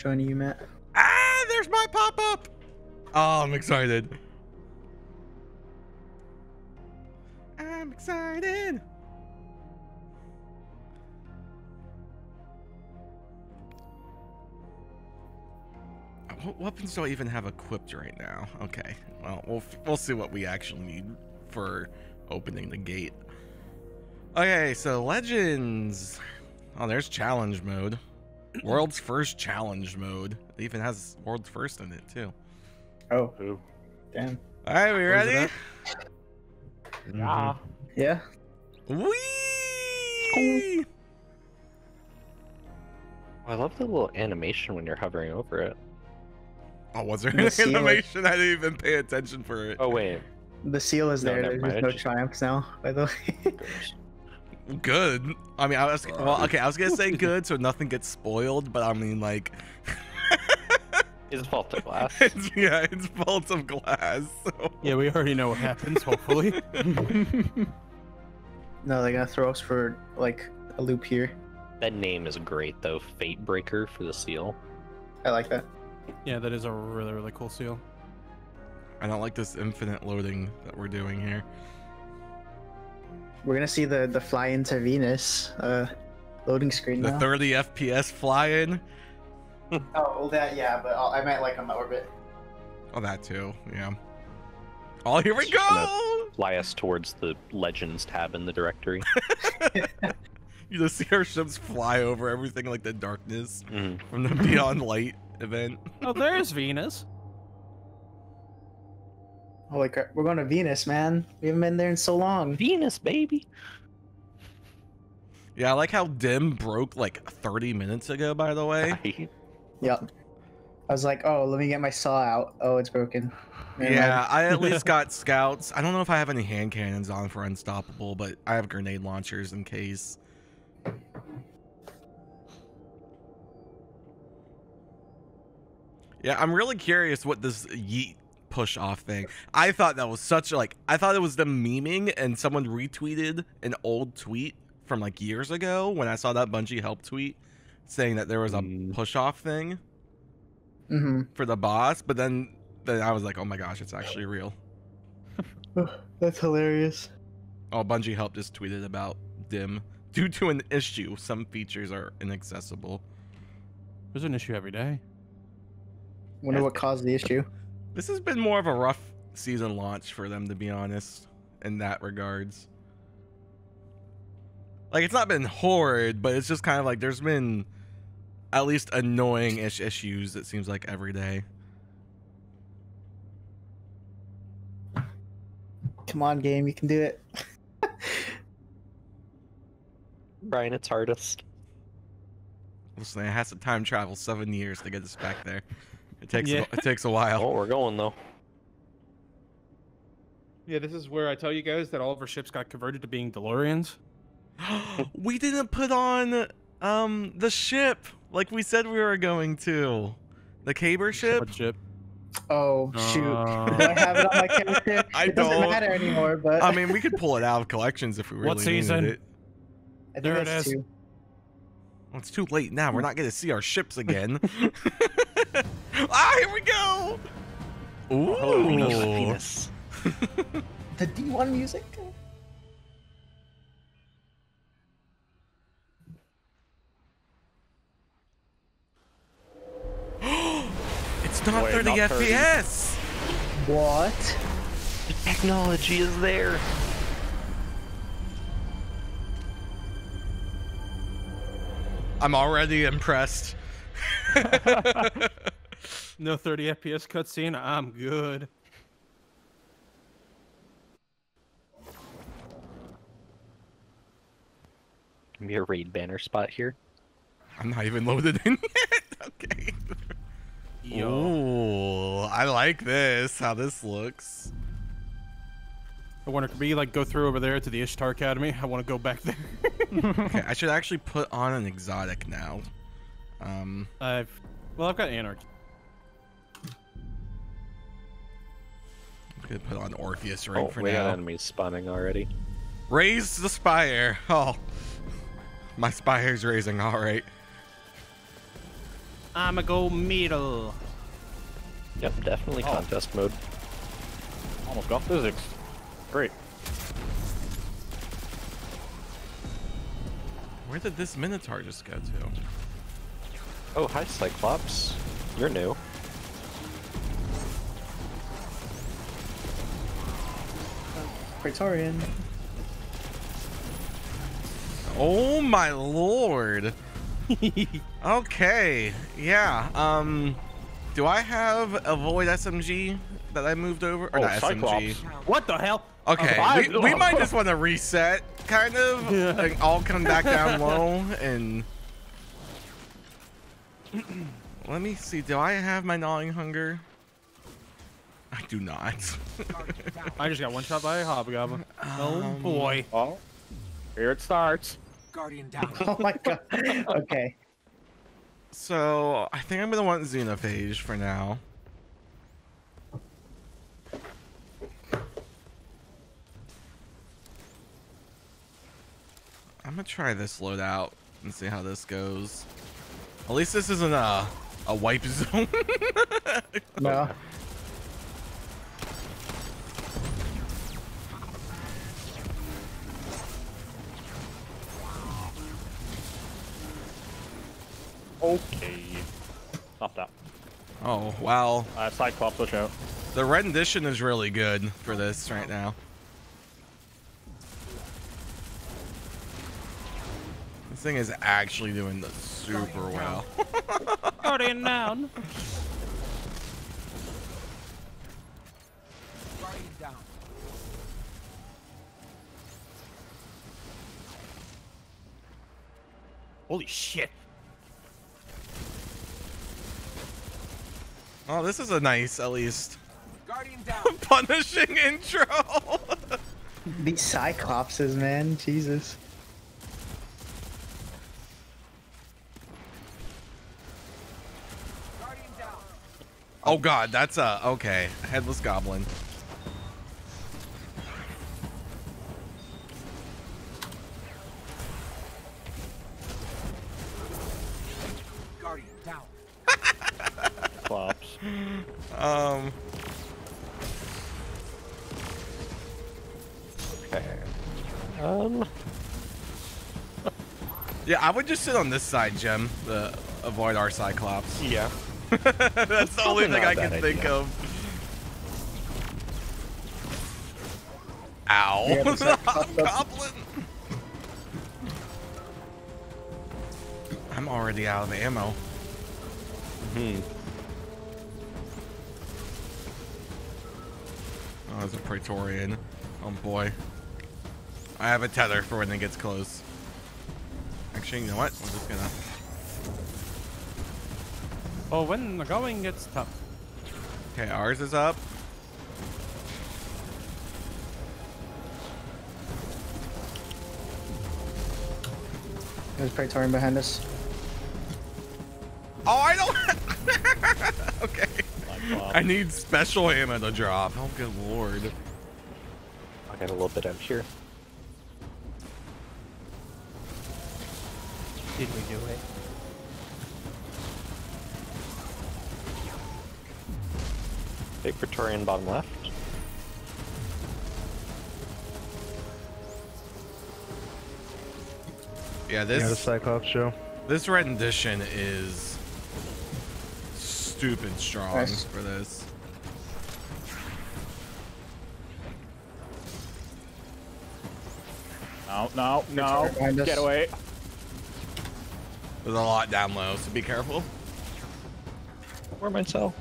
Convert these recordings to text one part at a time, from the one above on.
Joining you, Matt. Ah, there's my pop up. Oh, I'm excited. I'm excited. What weapons do I even have equipped right now? Okay, well, we'll we'll see what we actually need for opening the gate. Okay, so legends. Oh, there's challenge mode. World's first challenge mode. It even has world's first in it too. Oh, Ooh. damn. All right, we Where's it ready? at? Yeah. Yeah. Whee! Oh, I love the little animation when you're hovering over it. Oh, was there The an ceiling. animation? I didn't even pay attention for it. Oh wait. The seal is No, there. There's no just- triumphs now, by the way. Good. I mean, I was well. Okay, I was gonna say good, so nothing gets spoiled. But I mean, like, It's vault of glass. it's, yeah, it's vaults of glass. So. Yeah, we already know what happens, hopefully. no, they're gonna throw us for like a loop here. that name is great though. Fate Breaker for the seal. I like that. yeah, that is a really, really cool seal. I don't like this infinite loading that we're doing here. We're gonna see the the fly into Venus uh loading screen The now. 30 FPS fly-in. oh, well, that yeah, but I'll, I might like on the orbit. Oh, that too. Yeah. Oh, here we It's gonna- go. Fly us towards the Legends tab in the directory. You just see our ships fly over everything like the darkness Mhm. from the Beyond Light event. Oh, there's Venus. Oh, Holy crap, uh, we're going to Venus, man. We haven't been there in so long. Venus, baby. Yeah, I like how Dim broke like 30 minutes ago, by the way. Right? Yep. I was like, oh, let me get my saw out. Oh, it's broken. Never Yeah. I at least got scouts. I don't know if I have any hand cannons on for Unstoppable, but I have grenade launchers in case. Yeah, I'm really curious what this yeet push off thing. I thought that was such a, like I thought it was them memeing and someone retweeted an old tweet from like years ago when I saw that Bungie help tweet saying that there was a Mm. push off thing Mhm. for the boss, but then then I was like, oh my gosh, it's actually real. That's hilarious. Oh, Bungie help just tweeted about Dim. Due to an issue, some features are inaccessible. There's an issue every day. Wonder what caused the issue. This has been more of a rough season launch for them, to be honest, in that regards. Like, it's not been horrid, but it's just kind of like there's been at least annoying ish issues, it seems like every day. Come on, game, you can do it. Brian, it's hardest. Listen, it has to time travel seven years to get us back there. It takes Yeah. a, it takes a while. Oh, we're going though. Yeah, this is where I tell you guys that all of our ships got converted to being DeLoreans. we didn't put on um the ship like we said we were going to. The Caber ship. What ship? Oh, shoot. Uh, Do I have it on my character? I it doesn't don't. matter anymore, but I mean, we could pull it out of collections if we really What needed season? it. I think there it that's is. two. Well, it's too late now. We're not going to see our ships again. ah, here we go. Ooh. Hello, Venus. Venus. The D1 music? It's not Wait, 30 not 30. FPS. What? The technology is there. I'm already impressed. no 30 FPS cutscene. I'm good. Give me a raid banner spot here. I'm not even loaded in yet. okay. Yo. Ooh, I like this. How this looks. I wonder, could we like go through over there to the Ishtar Academy? I want to go back there. Okay, I should actually put on an exotic now. Um, I've, well, I've got Anarchy. I'm gonna put on Orpheus right oh, for we got now. enemies spawning already. Raise the spire. Oh, my spire's raising. All right. I'ma go middle. Yep, definitely Oh. contest mode. Almost got physics. Great. Where did this Minotaur just go to? Oh, hi, Cyclops. You're new. Praetorian. Oh my lord. okay. Yeah. Um do I have a void SMG that I moved over? Or Oh, not Cyclops. SMG. What the hell? Okay, I- we, we might just want to reset, kind of, Yeah. like all come back down low, and let me see. Do I have my gnawing hunger? I do not. I just got one shot by a hobgoblin. oh Um, boy. Oh, here it starts. Guardian down. Oh my god. Okay. so I think I'm gonna want Xenophage for now. I'm gonna try this loadout and see how this goes. At least this isn't a a wipe zone. No. Okay. Stop that. oh wow, Uh, Cyclops, watch out. the rendition is really good for this right now. This thing is actually doing the super well. Guardian. Guardian down. Holy shit. Oh, this is a nice, at least, Guardian down. punishing intro. These Cyclopses, man. Jesus. Guardian down. oh god, that's a okay. Headless goblin. I would just sit on this side, Jim, to avoid our Cyclops. yeah. That's the only thing I can bad think of. Ow. Yeah, but Cyclops- Goblin. I'm already out of ammo. Hmm. Oh, there's a Praetorian. Oh boy. I have a tether for when it gets close. Actually, you know what? We're just gonna. Oh, when the going gets tough. Okay, ours is up. There's Praetorian behind us. Oh, I don't. okay. I need special ammo to drop. Oh, good lord. I got a little bit emptier. Did Big Praetorian bottom left. Yeah, Yeah, the this Cyclops show. this rendition is stupid strong Nice. for this. No, no, no. Get away. There's a lot down low, so be careful. Where myself? it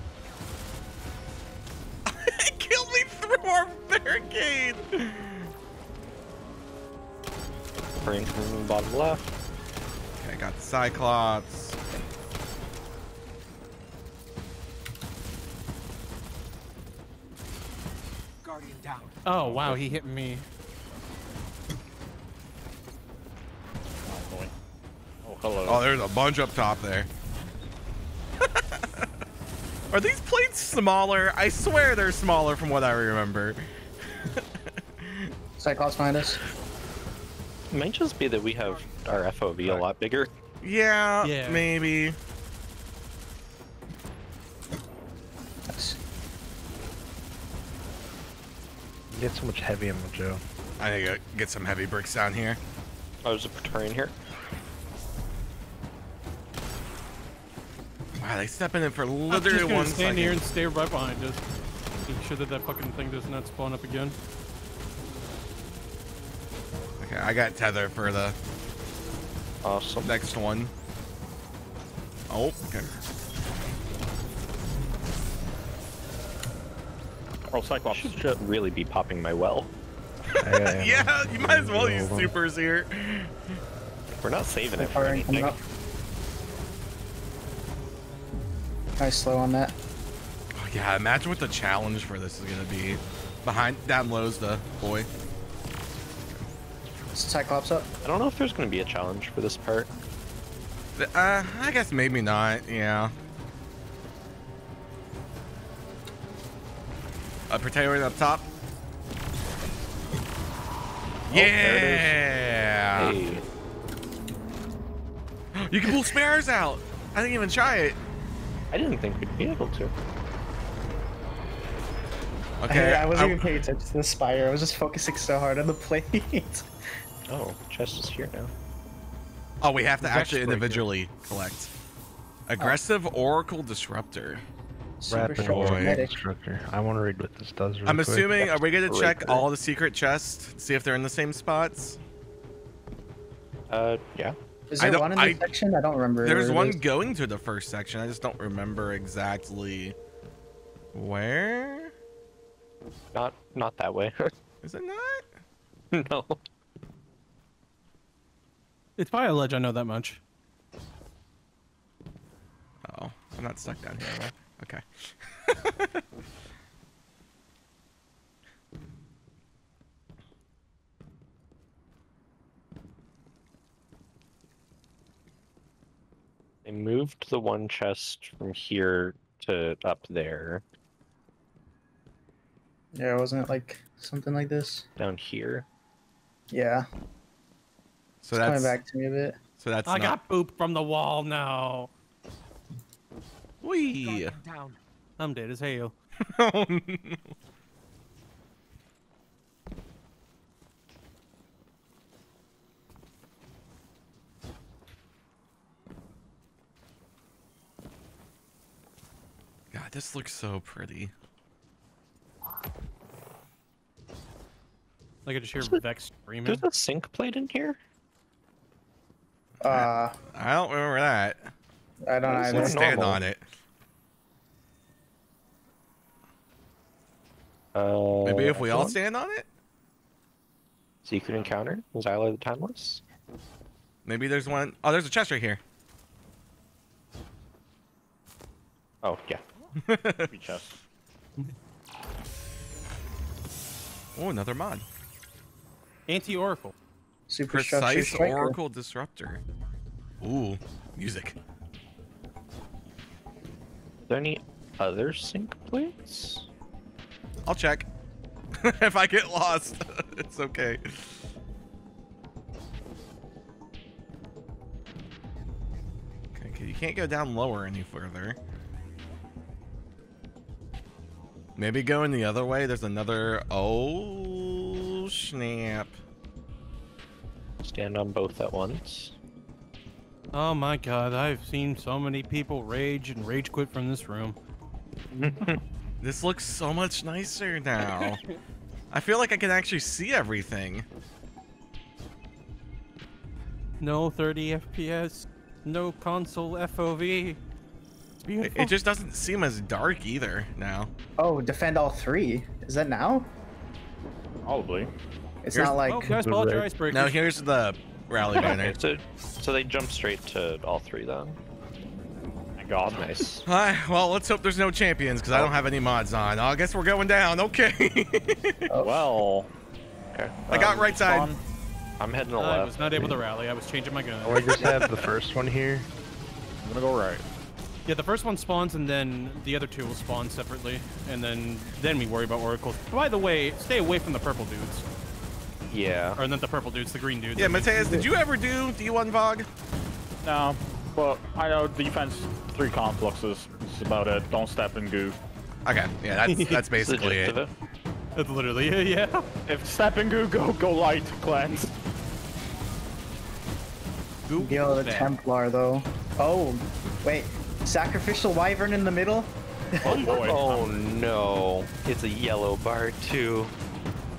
Praetorian coming from the bottom left. Okay, I got the Cyclops. Guardian down. Oh, wow, he hit me. Oh, boy. Oh, hello. Oh, there's a bunch up top there. Are these plates smaller? I swear they're smaller from what I remember. Cyclops behind us. It might just be that we have our FOV a lot bigger. Yeah, yeah. maybe. Get so much heavy ammo, Joe. I need to get some heavy bricks down here. Oh, there's a Praetorian here. Wow, they stepping in for literally one second. I'm just gonna stand here and stay right behind us. Make sure that that fucking thing does not spawn up again. Okay, I got tether for the Awesome. next one. Oh, okay. Oh, Cyclops. Should Shit. really be popping my well. I got ammo. Yeah, you might as well use Hold on. supers here. We're not saving it for anything. Nice slow on that. Oh, yeah, imagine what the challenge for this is gonna be. Behind, down low's the boy. Cyclops up. I don't know if there's going to be a challenge for this part. Uh, I guess maybe not. Yeah. A Praetorian up top. there it yeah. Hey, You can pull spares out. I didn't even try it. I didn't think we'd be able to. Okay. I, I wasn't I- even paying attention to the spire. I was just focusing so hard on the plate. Oh, chest is here now. oh, we have to Vex actually breaker. individually collect. Aggressive Oracle Disruptor. Super Rapid short. Oracle medic. Instructor. I want to read what this does. Really I'm quick. assuming. Are we gonna check Breaker. all the secret chests? See if they're in the same spots. Uh, yeah. Is I there don't- one in I- the section? I don't remember. There's one is. going to the first section. I just don't remember exactly where. Not not that way. Is it not? no. It's by a ledge, I know that much. Oh, I'm not stuck down here. Am I? Okay. They moved the one chest from here to up there, Yeah, wasn't it like something like this? down here. Yeah. So it's that's coming back to me a bit. so that's I not. got poop from the wall now. Whee! Guardian down. I'm dead as hell. Oh, no. God, this looks so pretty. Like I just hear Is Vex screaming. There's a sync plate in here. Uh, I don't remember that. I don't What is either. Let's stand normal. on it. Uh, Maybe if we all everyone? stand on it. Secret encounter. Xyla the Timeless. Maybe there's one oh there's a chest right here. Oh yeah. Three chests. Oh, another mod. Anti-Oracle. Super Precise striker. Oracle Disruptor. Ooh, music. Are there any other sync plates? I'll check. if I get lost, it's okay. Okay, okay, you can't go down lower any further. Maybe going the other way. There's another. Oh snap! Stand on both at once. Oh my god, I've seen so many people rage and rage quit from this room. This looks so much nicer now. I feel like I can actually see everything. No 30 FPS, no console FOV. It, it just doesn't seem as dark either now. Oh, defend all three. Is that now? Probably. It's Here's- not like. oh, guys, the pull out your. Now here's the rally banner. Okay, so so they jump straight to all three then. My God. Nice. Hi, well, let's hope there's no champions because I don't have any mods on. I guess we're going down. Okay. Well. Okay. I got um, right side. spawn- I'm heading to I left. was not able to rally. I was changing my gun. Or I just have the first one here. I'm gonna go right. Yeah, the first one spawns, and then the other two will spawn separately, and then then we worry about oracles. By the way, stay away from the purple dudes, Yeah. or not the purple dudes, the green dudes. yeah, Mateus, did you ever do D1 VoG? No, but I know defense three confluxes. That's about it. Don't step in goo. Okay, yeah, that's that's That's basically gist it. of That's literally, yeah. If step and goo go go light cleanse. Goop Yo, the that. Templar though. Oh, wait. Sacrificial Wyvern in the middle? Oh, oh boy. Oh no, it's a yellow bar too.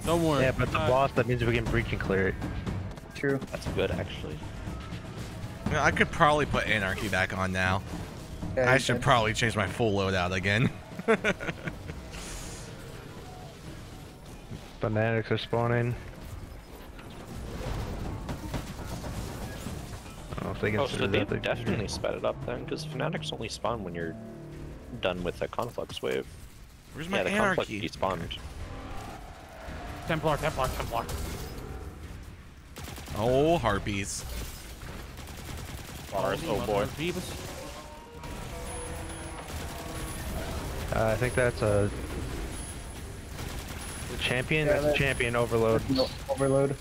Don't worry. Yeah, but the Uh, boss, that means we can breach and clear it. True. That's good actually. Yeah, I could probably put Anarchy back on now. Yeah, I should said- probably change my full loadout again. Fanatics are spawning. I don't know if they Oh, so they the- definitely sped it up then, because fanatics only spawn when you're done with a conflux wave. Where's my yeah, the conflux Anarchy? despawned. Templar, Templar, Templar. Oh, harpies. Bars, oh boy. Uh, I think that's a champion. Yeah, that's that- a champion overload. No, overload.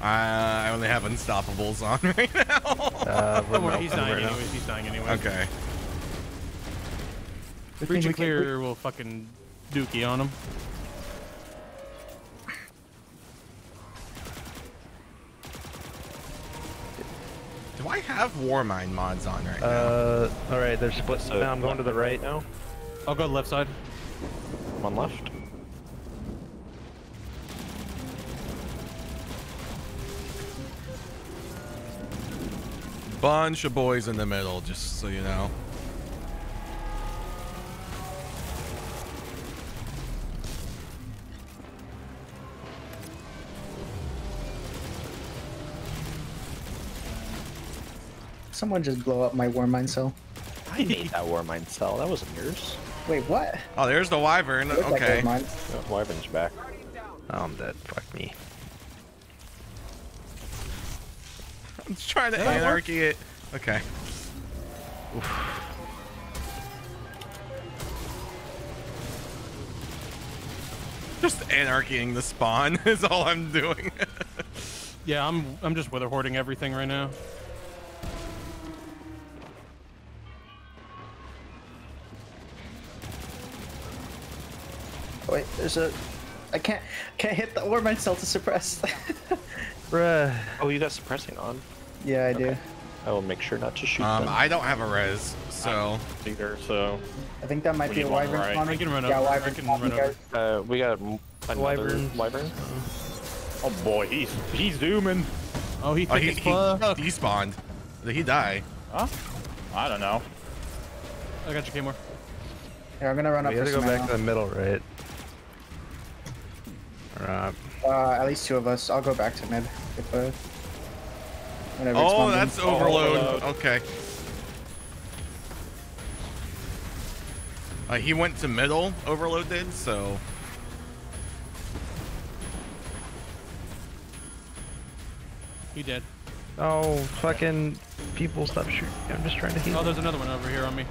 I only have unstoppables on right now. Uh, we're Don't worry, he's dying right now. He's dying anyway. okay. Good Breach thing and we can- clear will fucking dookie on him. Have Warmind mods on right now? Uh, all right, they're split. So now I'm going to the right. now. I'll go left side. One left. Bunch of boys in the middle, just so you know. Someone just blow up my Warmind cell. I made that Warmind cell. That wasn't yours. Wait, what? Oh, there's the Wyvern. It looked like Okay. Warmind. Oh, Wyvern's back. Oh, I'm dead. Fuck me. I'm just trying to That'll work. anarchy it. Okay. Just anarchying the spawn is all I'm doing. Yeah, I'm I'm just Witherhoarding everything right now. There's a. I can't can't hit the Warmind cell to suppress. Bruh. Oh, you got suppressing on. yeah, I do. I will make sure not to shoot um, them. I don't have a res, so Either, so I think that might We be a Wyvern right. spawning. I can run yeah, over- I Wyvern can spawning, run over. guys. Uh, we got m- another Wyvern. wyvern. oh boy, he's he's zooming. Oh, he oh, thick he, he fuck. despawned. Did he die? Huh? I don't know. I got you, K-More. Here, I'm gonna run up We for gotta go some back to the middle, right? Alright. Uh, at least two of us. I'll go back to mid. If, uh, whenever Oh, bumping. that's overload. overload. Okay. Uh, he went to middle, overload did, so. He did. Oh, fucking people, stop shooting. I'm just trying to heal. Oh, there's another one over here on me.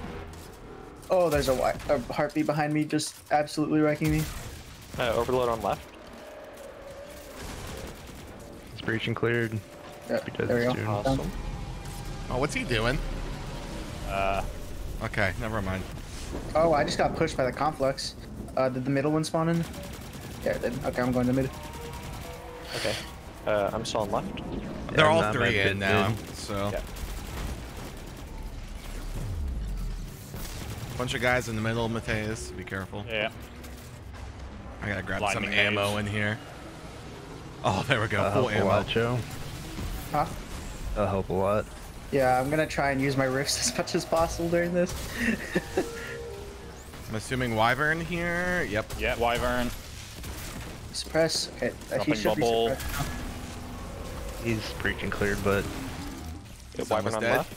Oh, there's a, a heartbeat behind me, just absolutely wrecking me. Uh, overload on left. It's breach and cleared. Yeah, there we go. Awesome. Oh, what's he doing? Uh, Okay, never mind. Oh, I just got pushed by the conflux. Uh, did the middle one spawn in? Yeah, it did. Okay, I'm going to mid. Okay. Uh, I'm still on left. They're Yeah, all nah, three in now, good. so. Yeah. Bunch of guys in the middle, Mateus. Be careful. yeah. I gotta grab some ammo haze. in here. Oh, there we go. That'll Full help a ammo. lot, Joe. Huh? That'll help a lot. Yeah, I'm gonna try and use my rifts as much as possible during this. I'm assuming Wyvern here. Yep. Yeah, Wyvern. Suppress. Okay, uh, he Dropping should bubble. be suppressed. He's breach and cleared, but Get Someone's wyvern on dead. left.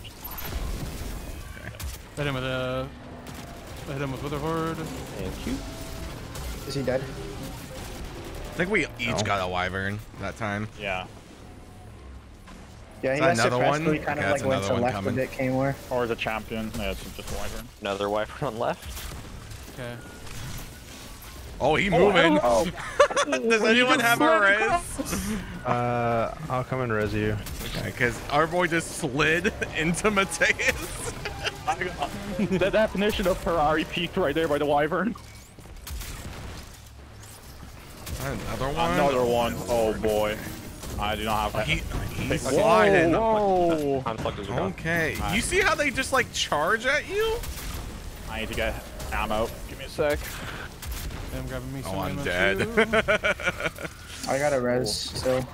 Hit him with a. I hit him with Witherhoard. Thank you. Is he dead? I think we each No. got a Wyvern that time. Yeah. Yeah, he Is that got another one? but he kind Okay, of that's like went another to one left coming. a bit, K-More. Or is it champion? Yeah, it's just Wyvern. Another wyvern on left. Okay. Oh, he moving. Oh, Does anyone have a res? uh, I'll come and res you. Because our boy just slid into Mateus. the definition of Ferrari peaked right there by the Wyvern. Another one. Another one. Oh boy. I do not have. He, he's Whoa, sliding. whoa. Conflictors are gone. Oh, okay. You see how they just like charge at you? I need to get ammo. Give me a sec. I'm grabbing me oh, some Oh, I'm ammo, dead. too. I got a res, so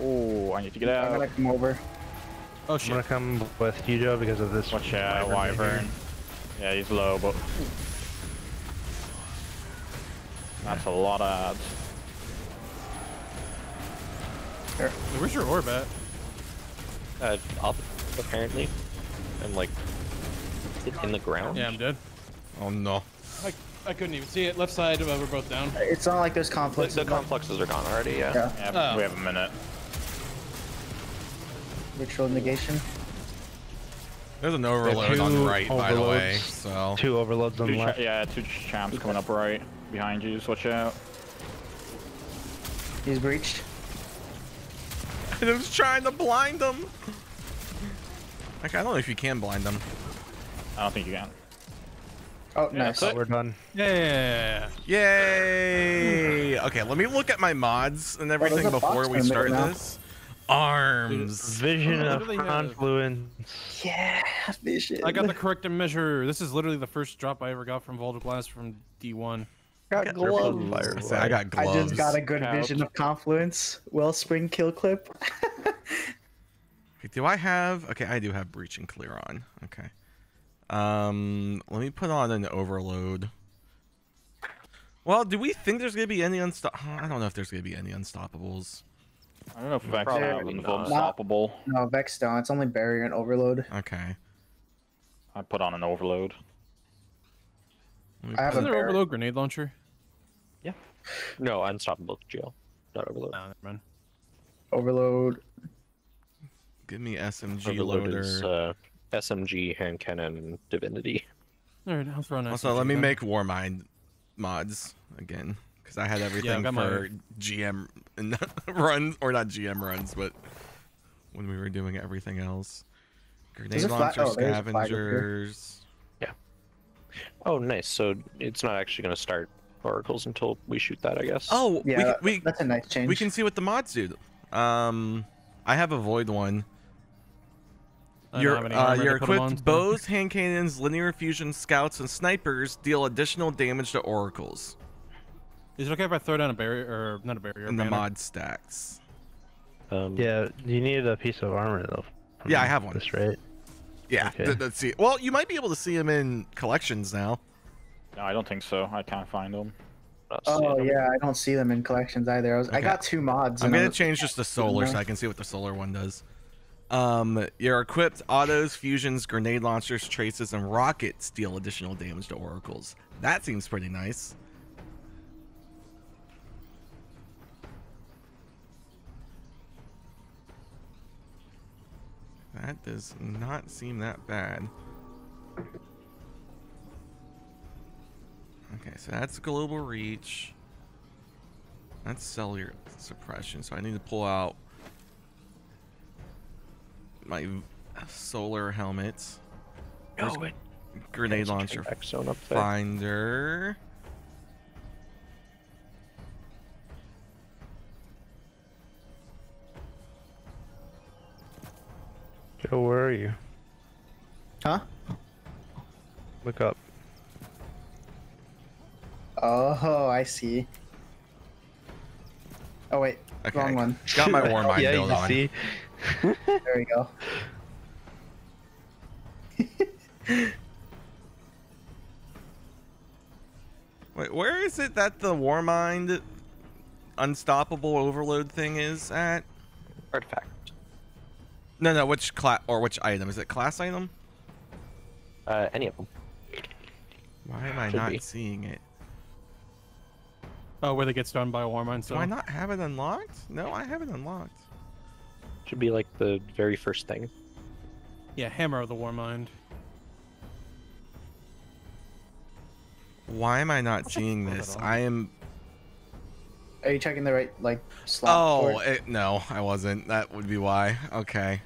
Oh, I need to get out. I'm gonna come over. Oh shit. I'm gonna come with you, Joe, because of this. Watch out, wyvern wyvern. Yeah, he's low, but that's a lot of ads. Where's your orb at? Uh, up, apparently. And like, is it in the ground? Yeah, I'm dead. oh no. I, I couldn't even see it. Left side, uh, we're both down. It's not like there's The, conflicts. the confluxes are gone already, yeah. Yeah, Yeah, Oh. we have a minute. ritual negation. There's an overload on the two right, by the way. So Two overloads on Two the left. yeah, two champs coming up right behind you. So watch out. He's breached. I was trying to blind them. Like I don't know if you can blind them. I don't think you can. Oh, Yeah, nice. that's We're done. Yeah. Yay! Okay, let me look at my mods and everything there's a box before we start this. Arms. Vision Oh, of literally, confluence. Yeah, vision. I got the correct measure. This is literally the first drop I ever got from Vault of Glass from D1. Got gloves. I said I got gloves. I just got a good Couch. vision of confluence. Wellspring kill clip. Okay, do I have? Okay, I do have breach and clear on. Okay. Um, let me put on an overload. Well, do we think there's gonna be any unstop? I don't know if there's gonna be any unstoppables. I don't know if Vex Probably have not. unstoppable. no, Vex don't. It's only barrier and overload. Okay. I put on an overload. Let me I have put- Is a there barrier. overload grenade launcher? Yeah. No, unstoppable jail. Not overload. No, never mind. Overload. give me SMG overload loader. is uh, SMG, hand cannon, divinity. Alright, I'll throw an Also, SMG let me then. make Warmind mods again because I had everything got my- for GM runs or not GM runs, but when we were doing everything else. Grenade a flag- launcher oh, there's a flag up here. scavengers. Oh, nice. So it's not actually going to start oracles until we shoot that, I guess. Oh, Yeah, we, that- we that's a nice change. we can see what the mods do. Um, I have a void one. I don't Your uh, armor to your equipped on, so- bows, hand cannons, linear fusion, scouts, and snipers deal additional damage to oracles Is it okay if I throw down a barrier or not a barrier? a in the banner? mod stacks. Um, Yeah, you need a piece of armor though. Yeah, I have one. This right? Yeah, Okay. th- let's see. Well, you might be able to see them in collections now. No, I don't think so. I can't find them. Oh them. yeah, I don't see them in collections either. I, was, I got two mods. I'm gonna was- change just the solar so I can see what the solar one does. Um, your equipped autos, fusions, grenade launchers, traces, and rockets deal additional damage to oracles. That seems pretty nice. That does not seem that bad. Okay, so that's global reach. That's cellular suppression, so I need to pull out my solar helmet, No, oh, Where's it- grenade launcher impact zone up there. finder. Joe, where are you? Huh? Look up. Oh, I see. Oh wait, Okay, wrong one. got my Warmind yeah, build you on. see. There we go. Wait, where is it that the Warmind unstoppable overload thing is at? Artifact. No, no, which class or which item? Is it class item? Uh, any of them. Why am I Should not be. seeing it? Oh, where they get done by a Warmind. So Do I not have it unlocked? No, I have it unlocked. Should be like the very first thing. yeah, Hammer of the Warmind. Why am I not seeing pull that this? I am. Are you checking the right like slot? Oh, it? it, no, I wasn't. That would be why. Okay.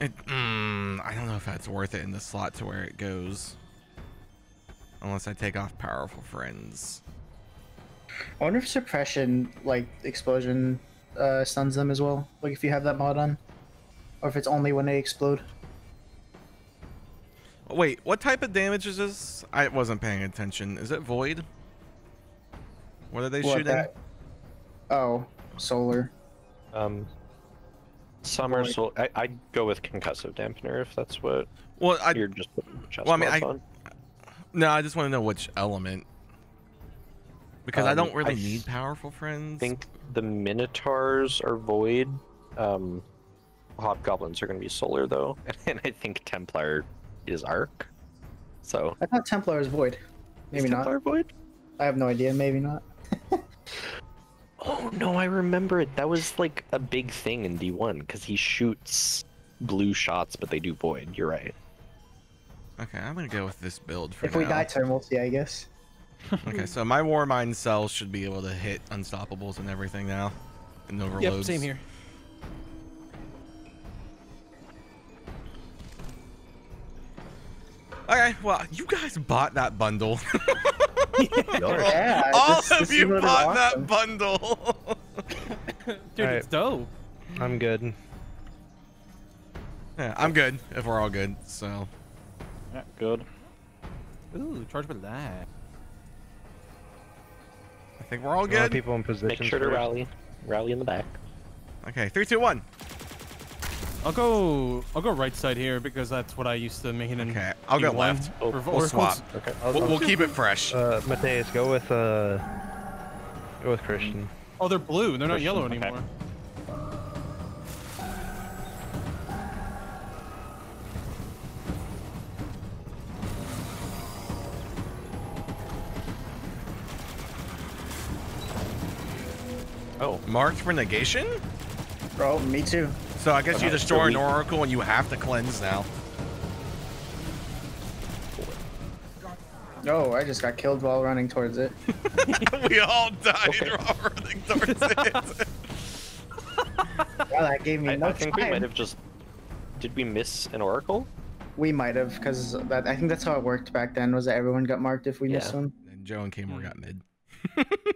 It, mm, I don't know if that's worth it in the slot to where it goes. Unless I take off powerful friends. I wonder if suppression, like explosion, uh, stuns them as well. Like if you have that mod on, or if it's only when they explode. Wait, what type of damage is this? I wasn't paying attention. Is it void? What are they What, shooting? that- Oh, solar. Um, summer Void. so I I'd go with concussive dampener if that's what Well, I you're just putting chest Well, I mean, mods I- on. no, I just want to know which element. Because I Um, don't really I need powerful friends. I think the minotaurs are void. Um, hobgoblins are going to be solar though, and I think Templar is arc. So I thought Templar is void. is Maybe not. Templar void? I have no idea. Maybe not. Oh no, I remember it. That was like a big thing in D1 because he shoots blue shots, but they do void. You're right. Okay, I'm gonna go with this build for If we die turn, we'll see. I guess. Okay, so my Warmind cells should be able to hit unstoppables and everything now. And overloads. Yep, same here. Okay, well, you guys bought that bundle. Yeah. All this- of this you bought awesome. that bundle. Dude, Alright. it's dope. I'm good. yeah, I'm good if we're all good. So, Yeah, good. Ooh, charge with that. I think we're all A lot of good. people in position. Make sure to rally, rally in the back. Okay, three, two, one. I'll go. I'll go right side here because that's what I used to make it in. Okay, I'll go left. Oh, we'll We'll oracles. swap. Okay. We'll, we'll keep it fresh. Uh, Mateus, go with uh, go with Christian. Oh, they're blue. They're not Christian, yellow okay. anymore. Oh, Marked for negation? Bro, me too. So I guess you Okay, destroy an oracle and you have to cleanse now. Oh, I just got killed while running towards it. we all died Okay. while running towards it. Wow, that gave me I, no I think we might have just. Did we miss an oracle? We might have, because I think that's how it worked back then. Was that everyone got marked if we missed one? and Joe and Kamor got mid.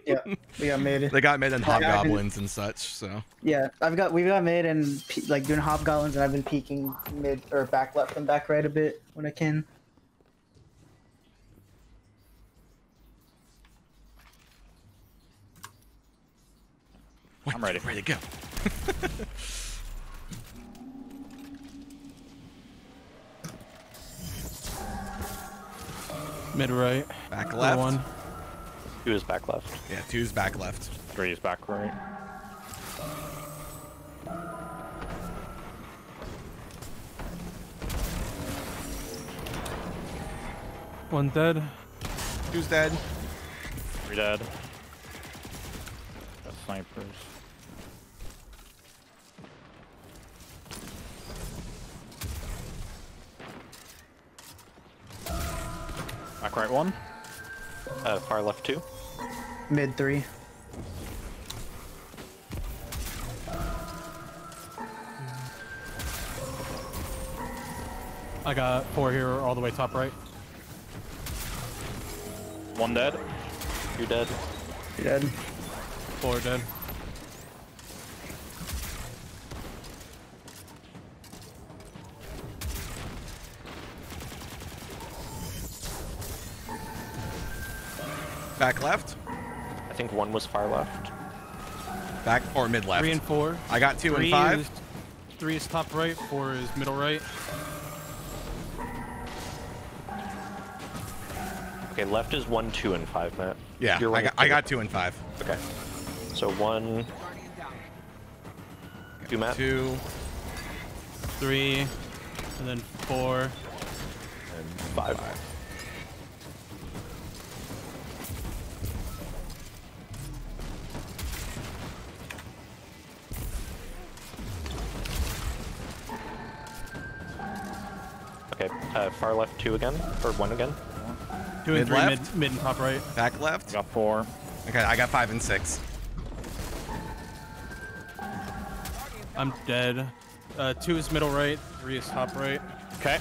Yeah, we got made. They got mid and Yeah, I've been- hobgoblins and such. So Yeah, I've got we've got mid and like doing hobgoblins, and I've been peeking mid or back left and back right a bit when I can. Wait, I'm ready. Ready to go. Mid right. Back Other left. One. Two is back left. Yeah, two is back left. Three is back right. One dead. Two's dead. Three dead. Got snipers. Back right one. Uh, far left two. Mid three. I got four here, all the way top right. One dead. You're dead. You're dead. Four dead. Back left. I think one was far left. Back or mid left. Three and four. I got two Three and five. Is, three is top right. Four is middle right. Okay, left is one, two, and five, Matt. Yeah, You're I got, I got two and five. Okay. So one, Guardian two, Matt, Two. Three, and then four. and five. Okay, far left two again, or one again. Two Mid and three, left? mid, mid and top right. Back left. Got four. Okay, I got five and six. I'm dead. Uh, two is middle right. Three is top right. Okay.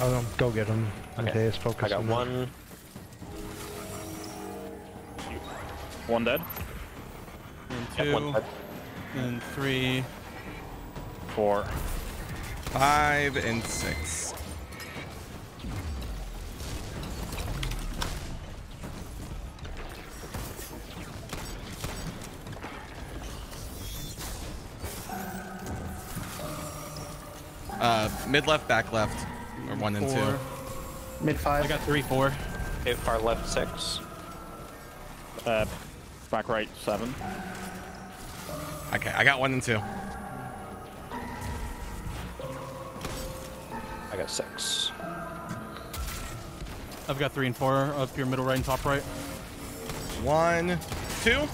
I'll go get him. Okay. Mateus, focus I got on that. one. One dead. And Yeah, two, one dead. and three. Four. Five and six. Mid left, back left, or one and Four. two. Mid five. I got three, four. Okay, far left six. Uh, back right seven. Okay, I got one and two. I got six. I've got three and four up your middle right and top right. One, two,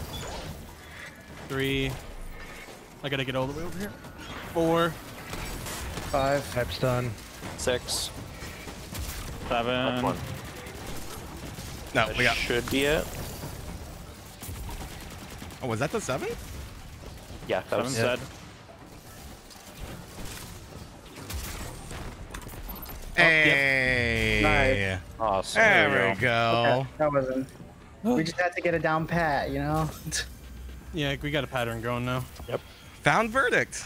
three. I gotta get all the way over here. Four. Five. Type stun. Six. Seven. Left one. No, That we got. should be it. Oh, was that the seven? Yeah, that was Seven it. dead. Hey. Oh, nice. Awesome. There we go. Okay, that wasn't. We just had to get a down pat, you know. Yeah, we got a pattern going now. Yep. Found verdict.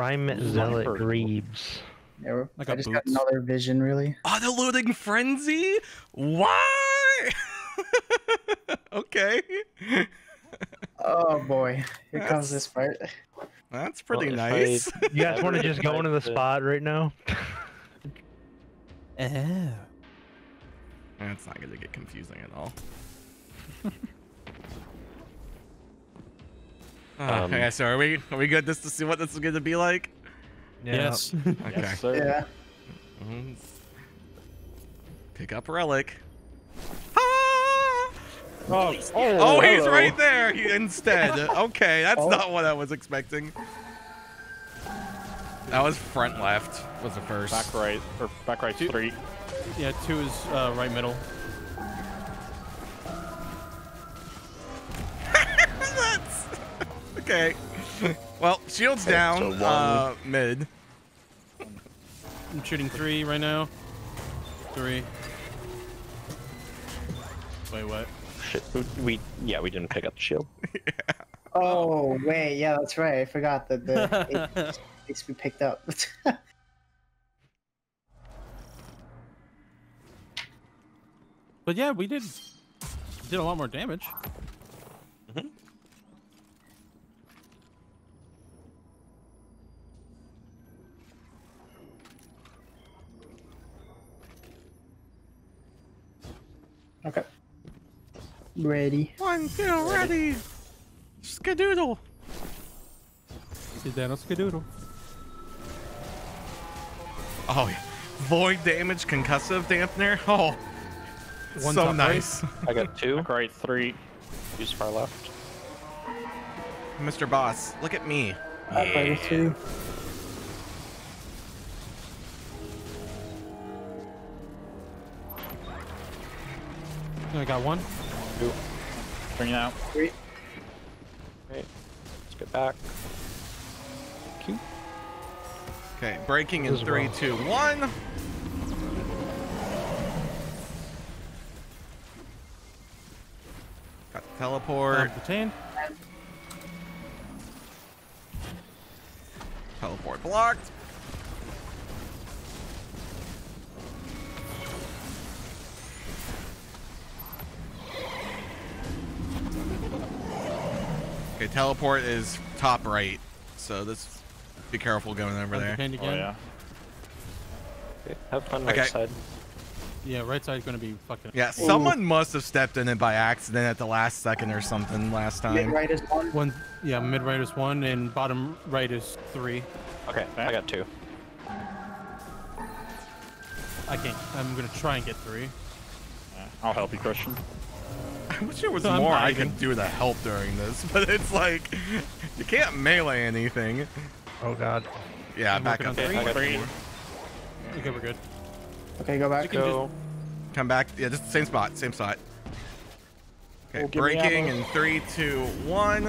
Prime Zealot Greaves. Yeah, Like I a just got another vision, really. Oh, Autoloading frenzy? Why? okay. Oh boy, here comes That's- this part. That's pretty Well, if I- nice. You guys want to just go into the spot right now? Oh. That's not going to get confusing at all. Uh, Um, okay, so are we are we good just to see what this is going to be like? Yes. Okay. Yes, sir. Yeah. Mhm. Pick up relic. Ah! Oh, oh, Oh, he's right there he, instead. Okay, that's Oh. not what I was expecting. That was front left was the first. Back right, or back right two. three. Yeah, two is uh, right middle. Okay. Well, shields down. uh, mid. I'm shooting three right now. Three. Wait, what? Shit. We yeah, we didn't pick up the shield. Oh wait, yeah, that's right. I forgot that the it needs to be picked up. But yeah, we did did a lot more damage. Okay. Ready. One, two, ready. Skadoodle. Is that a skadoodle? Oh, yeah. void damage, concussive dampener. Oh, One so top right. nice. I got two. Back right three. Use far left. Mr. Boss, look at me. Operator Yeah. I got one. Two. Bring it out. Three. Right. Let's get back. Cute. Okay, breaking in As three, well. two, one. Got the teleport. Detained. Teleport blocked. Okay, teleport is top right, so let's be careful going over there. detained Oh yeah. Okay. Have fun right Okay. side. yeah. right side's gonna be fucking. Yeah, someone must have stepped in it by accident at the last second or something last time. Mid time. right is one. One. Yeah, mid right is one, and bottom right is three. Okay, I got two. I can't. I'm gonna try and get three. I'll help you, Christian. I wish there was I'm more I hiding. could do to help during this, but it's like you can't melee anything. Oh god. Yeah, I'm back up. on Okay, Three. Okay, we're good. Okay, go back. can just- Go. Come back. Yeah, just same spot. Same spot. Okay, give me breaking in three, two, one.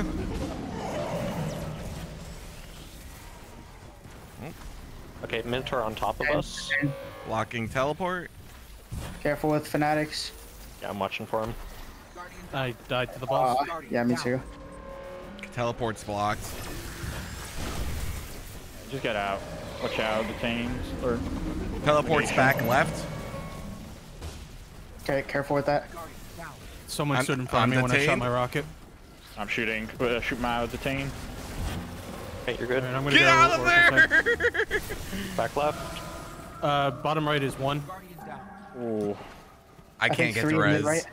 Okay, Minotaur on top of us. and Blocking teleport. Careful with fanatics. Yeah, I'm watching for him. Guardian I died to the boss. Uh, yeah, me too. Teleport's blocked. Just get out. Watch out, detains. Or Teleport's back left. Okay, careful with that. Someone I'm- stood in front of me I'm when I shot my rocket. I'm shooting. Uh, shoot my detain. Okay, you're good. Alright, I'm gonna Get go out of there! Back left. Uh, bottom right is one. Guardian down. Ooh. I think can't get three the mid res. right.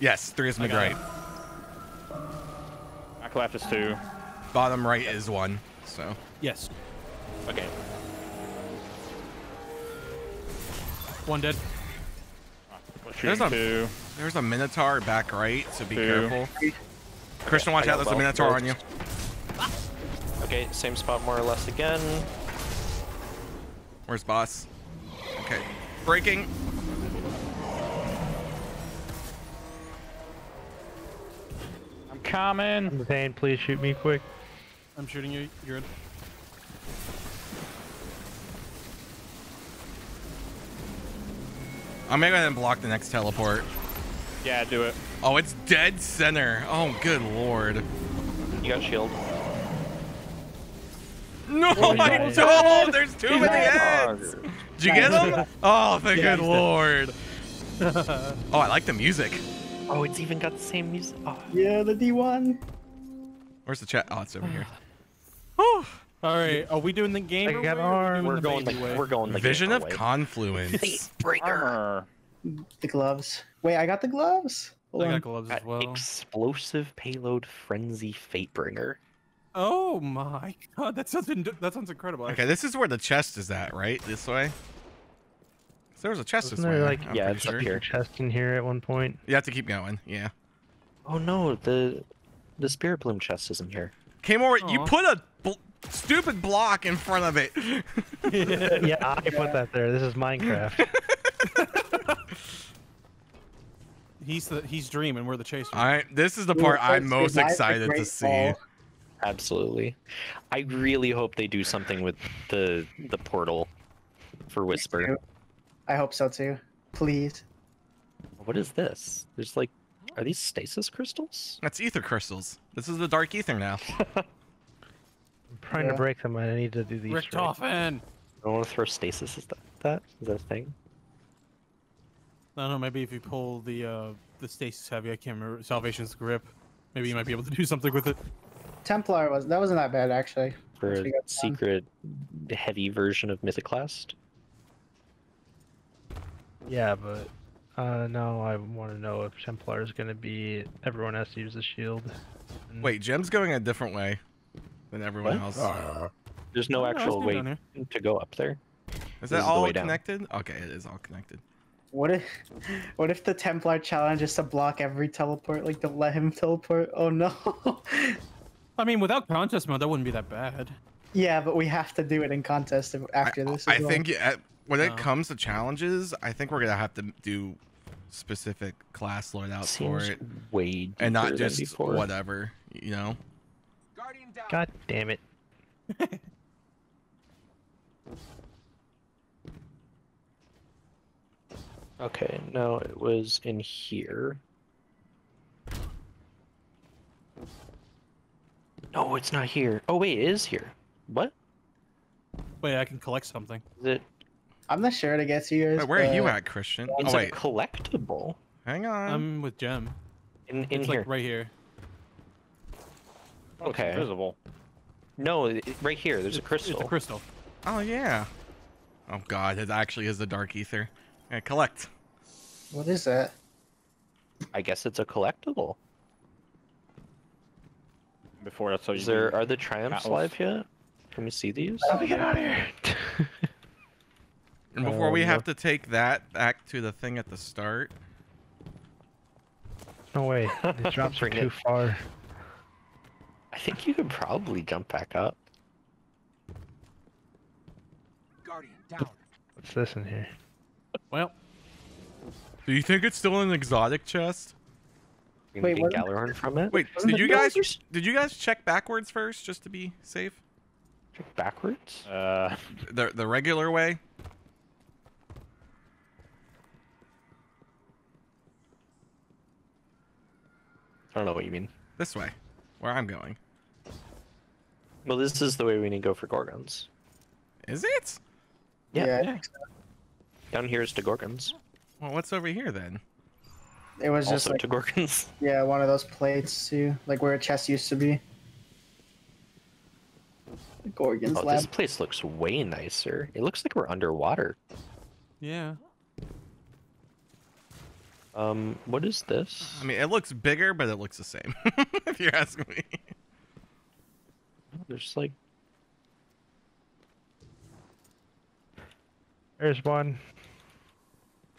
Yes, three is mid right. it. Back left is two. Bottom right is one. So Yes. Okay. One dead. There's a- two. there's a Minotaur back right, so be Two. careful. Christian, watch out. There's a well Minotaur on you. Okay, same spot more or less again. Where's boss? Okay, breaking. Coming. I'm saying, please shoot me quick. I'm shooting you. You're in. I'm gonna go ahead and block the next teleport. Yeah, do it. Oh, it's dead center. Oh, good lord. You got shield. No, oh, I don't. There's too many heads. Dog. Did you get them? Oh, thank Yeah, good lord. Oh, I like the music. Oh, it's even got the same music. Oh, Yeah, the D1. Where's the chat? Oh, it's over here. Ah. Whew. All right. Are we doing the game? I got or we arms. doing we're the going. baby The, way? we're going. The Vision of way. confluence. Fatebreaker. Armor. The gloves. Wait, I got the gloves. Hold I on. got gloves as well. Explosive payload frenzy Fatebringer. Oh my god, that sounds that sounds incredible. Okay, this is where the chest is at, right? This way. So there was a chest this Wasn't way. there, right? like- I'm Yeah, pretty it's up sure. here. Your chest in here at one point. You have to keep going. Yeah. Oh no, the the spirit bloom chest isn't here. Kamor, you put a bl- stupid block in front of it. yeah, I put that there. This is Minecraft. He's the he's dreaming. We're the chaser. All right, this is the part first I'm most excited to see. Ball. Absolutely. I really hope they do something with the the portal for Whisper. I hope so too. Please. What is this? There's like, are these stasis crystals? That's ether crystals. This is the dark ether now. I'm trying Yeah. to break them. I need to do these. right. Richtofen. I don't want to throw stasis. Is that that? Is that a thing? I don't know. Maybe if you pull the uh the stasis heavy, I can't remember. Salvation's grip. Maybe you might be able to do something with it. Templar was that wasn't that bad actually. For a we got done. secret heavy version of Mythoclast? Yeah, but uh, no, I want to know if Templar is going to be. Everyone has to use the shield. And- Wait, Gem's going a different way than everyone What? else. There's no I was actual way to go up there. Is This that is the all way down. connected? Okay, it is all connected. What if what if the Templar challenge is to block every teleport? Like don't let him teleport? Oh no. I mean, without contest mode, that wouldn't be that bad. yeah, but we have to do it in contest after I, this. I well. think at, when it Oh. comes to challenges, I think we're gonna have to do specific class loadouts for Seems it, way and not deeper than just whatever. You know. Guardian down. God damn it! Okay, no, it was in here. No, it's not here. Oh wait, it is here. What? Wait, I can collect something. Is it? I'm not sure to get to yours. Wait, where are you at, Christian? It's Oh a collectible. hang on. I'm with Gem. In in it's here. like right here. Oh, it's Okay. Invisible. No, right here. There's a crystal. It's a crystal. oh yeah. Oh god, it actually is the dark ether. Yeah, collect. What is that? I guess it's a collectible. Before that's so Is you there are the triumphs Atlas. live yet? Can we see these? Let me get out of here. And before we Um, have to take that back to the thing at the start. no way. These drops are too it. far. I think you could probably jump back up. Guardian down. What's this in here? Well, Do you think it's still an exotic chest? You Wait, can wasn't- get Gjallarhorn from it. Wait, did you guys did you guys check backwards first just to be safe? Check backwards. Uh, The the regular way? I don't know what you mean. This way, where I'm going. Well, this is the way we need to go for Gorgons. Is it? Yeah. Yeah, yeah. so. Down here is to Gorgons. Well, what's over here then? It was just like to Gorgons. yeah, one of those plates too, like where a chest used to be. Oh, Gorgon's Oh, lab. this place looks way nicer. It looks like we're underwater. Yeah. Um, what is this? I mean, it looks bigger, but it looks the same. if you're asking me. There's like There's one.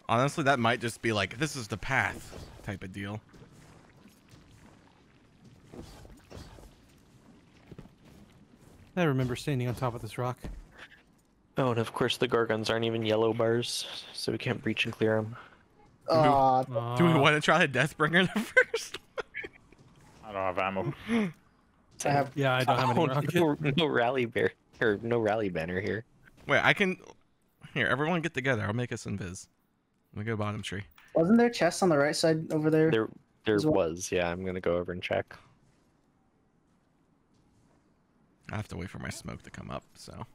Honestly, that might just be like this is the path type of deal. I remember standing on top of this rock. Oh, and of course the Gorgons aren't even yellow bars, so we can't breach and clear them. Aw, Do we Aw. want to try the Deathbringer the first? I don't have ammo. I have Yeah, I don't have any Oh, rocket. no, no rally bear or no rally banner here. Wait, I can. Here, everyone get together. I'll make us invis. Let me go bottom tree. Wasn't there chests on the right side over there? There, there well. was. Yeah, I'm gonna go over and check. I have to wait for my smoke to come up. So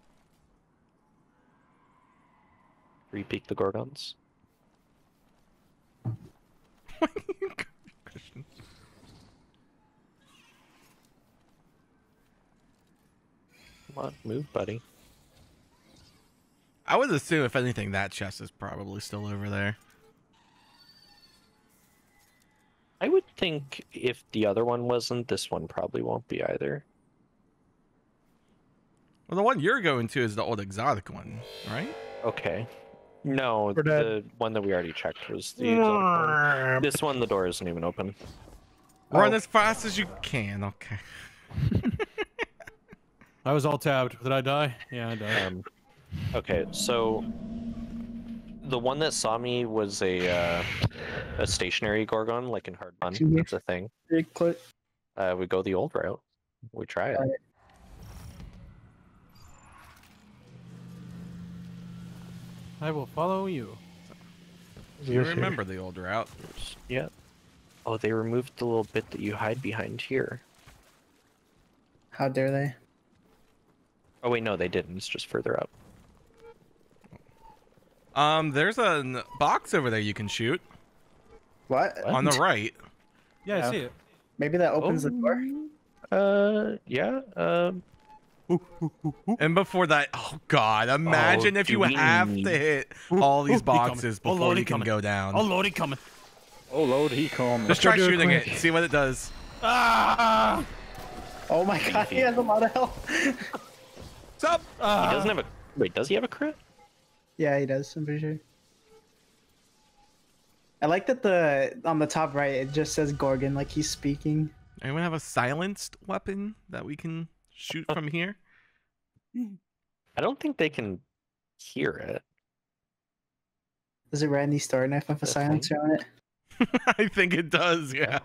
Repeat the Gorgons. Christian. Come on, move, buddy. I would assume, if anything, that chest is probably still over there. I would think if the other one wasn't, this one probably won't be either. Well, the one you're going to is the old exotic one, right? Okay. No, We're dead. the one that we already checked was the exotic one. This one, the door isn't even open. Run Oh. as fast as you can. Okay. I was all tabbed. Did I die? Yeah, I died. Um, okay, so the one that saw me was a uh, a stationary Gorgon, like in Hard Run. Mhm. That's a thing. Uh, we go the old route. We try it. I will follow you. Do You here. remember the old route? Yep. Oh, they removed the little bit that you hide behind here. How dare they? Oh wait, no, they didn't. It's just further up. Um, there's a box over there you can shoot What? What? on the right. Yeah, Yeah. I see it. Maybe that opens the door. Uh, yeah. Um, And before that, oh god, imagine Oh, if you we have to hit all these Ooh, he coming. boxes Oh, before Lord, you can coming. go down. Oh, Lordy coming. Oh, Lord, he comes. Just try shooting it. See what it does. Ah! Oh my god, he has a lot of health. What's up? he Ah. doesn't have a. Wait, does he have a crit? yeah, he does. I'm pretty sure. I like that the on the top right it just says Gorgon, like he's speaking. Anyone have a silenced weapon that we can shoot from here? I don't think they can hear it. Does it Randy Star knife with a That's silencer on it? I think it does, yeah.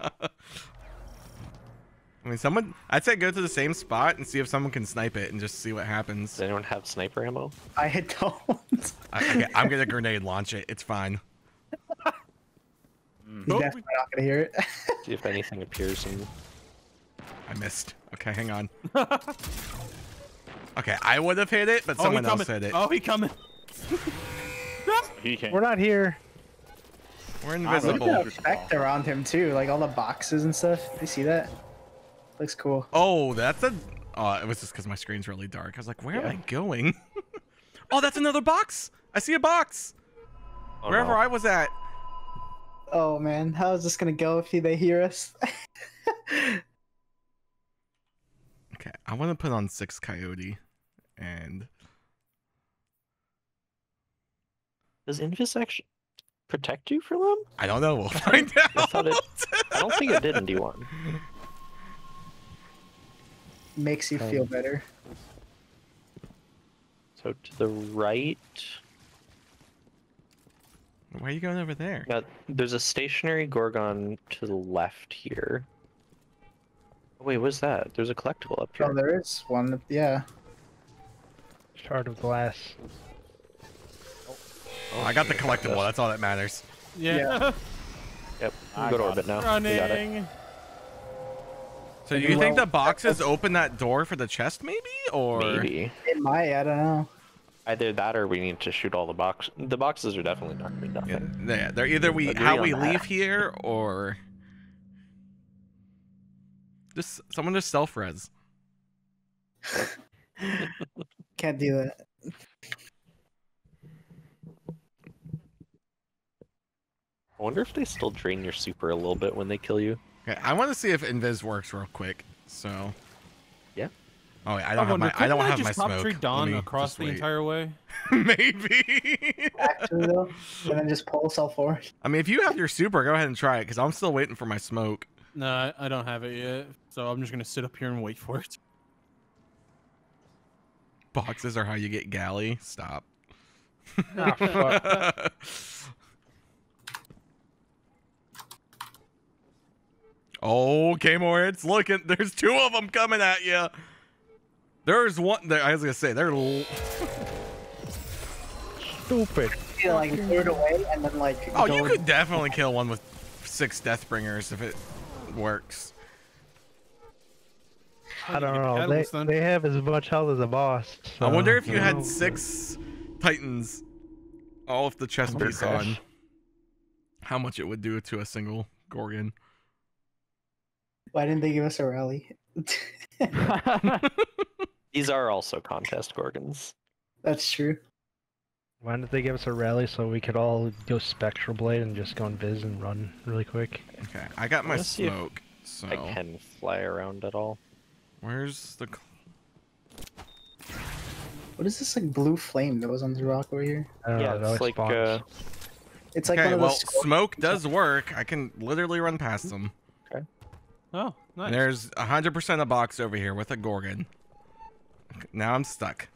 I mean, someone. I'd say go to the same spot and see if someone can snipe it and just see what happens. Does anyone have sniper ammo? I had don't. I, okay, I'm gonna grenade launch it. It's fine. He's Oh, definitely not gonna hear it. See if anything appears in. I missed. Okay, hang on. Okay, I would have hit it, but Oh, he someone else coming. hit it. Oh, he coming. He can't. We're not here. We're don't Look at invisible. the effect around him too, like all the boxes and stuff. You see that? Looks cool. Oh, that's a. Oh, it was just because my screen's really dark. I was like, where am I going? oh, that's another box. I see a box. Oh, Wherever no. I was at. Oh man, how is this gonna go if they hear us? Okay, I want to put on Sixth Coyote, and Does Invis actually protect you from them? I don't know. We'll find out. I thought it- I don't think it did in D1. Makes you feel Um, better. So to the right, Why are you going over there? uh, there's a stationary Gorgon to the left here. Oh, wait, what's that? There's a collectible up oh, here. Oh, there is one. Yeah. Shard of glass. Oh, I got the collectible. That's all that matters. Yeah. Yep, I good got orbit now. We got it. Running. So do you think the boxes open that door for the chest, maybe, or Maybe. It might. I don't know. Either that or we need to shoot all the box. The boxes are definitely not going to be Yeah, nothing. yeah, they're either we how we that. leave here or just someone just self res. Can't do that. I wonder if they still drain your super a little bit when they kill you. Okay, I want to see if invis works real quick. So Yeah. Oh, wait, I don't have wonder, my I couldn't don't have just my top smoke. tree Dawn across the wait. entire way. maybe. Actually, though, and then just pull self forward. I mean, if you have your super, go ahead and try it because I'm still waiting for my smoke. No, I- I don't have it yet, so I'm just gonna sit up here and wait for it. Boxes are how you get galley. Stop. Ah, fuck. oh, K-More, it's looking. There's two of them coming at you. There's one. There, I was gonna say they're. l- Stupid. You like lure it away and then like. Oh, you could definitely kill one with six Deathbringers if it works. I don't know. They, then. they have as much health as a boss. I wonder if you know. had six Titans, all with the chest piece Crash. on, how much it would do to a single Gorgon. Why didn't they give us a rally? These are also contest gorgons. That's true. Why didn't they give us a rally so we could all go Spectral Blade and just go in Viz and run really quick? Okay, I got my Let's if smoke. So I can fly around at all. Where's the? What is this like blue flame that was on the rock over here? I Yeah, know. it's like spawns. uh, It's like okay, one of well, those. smoke does work. I can literally run past them. Okay. Oh, nice. And There's 100% a box over here with a Gorgon. Now I'm stuck.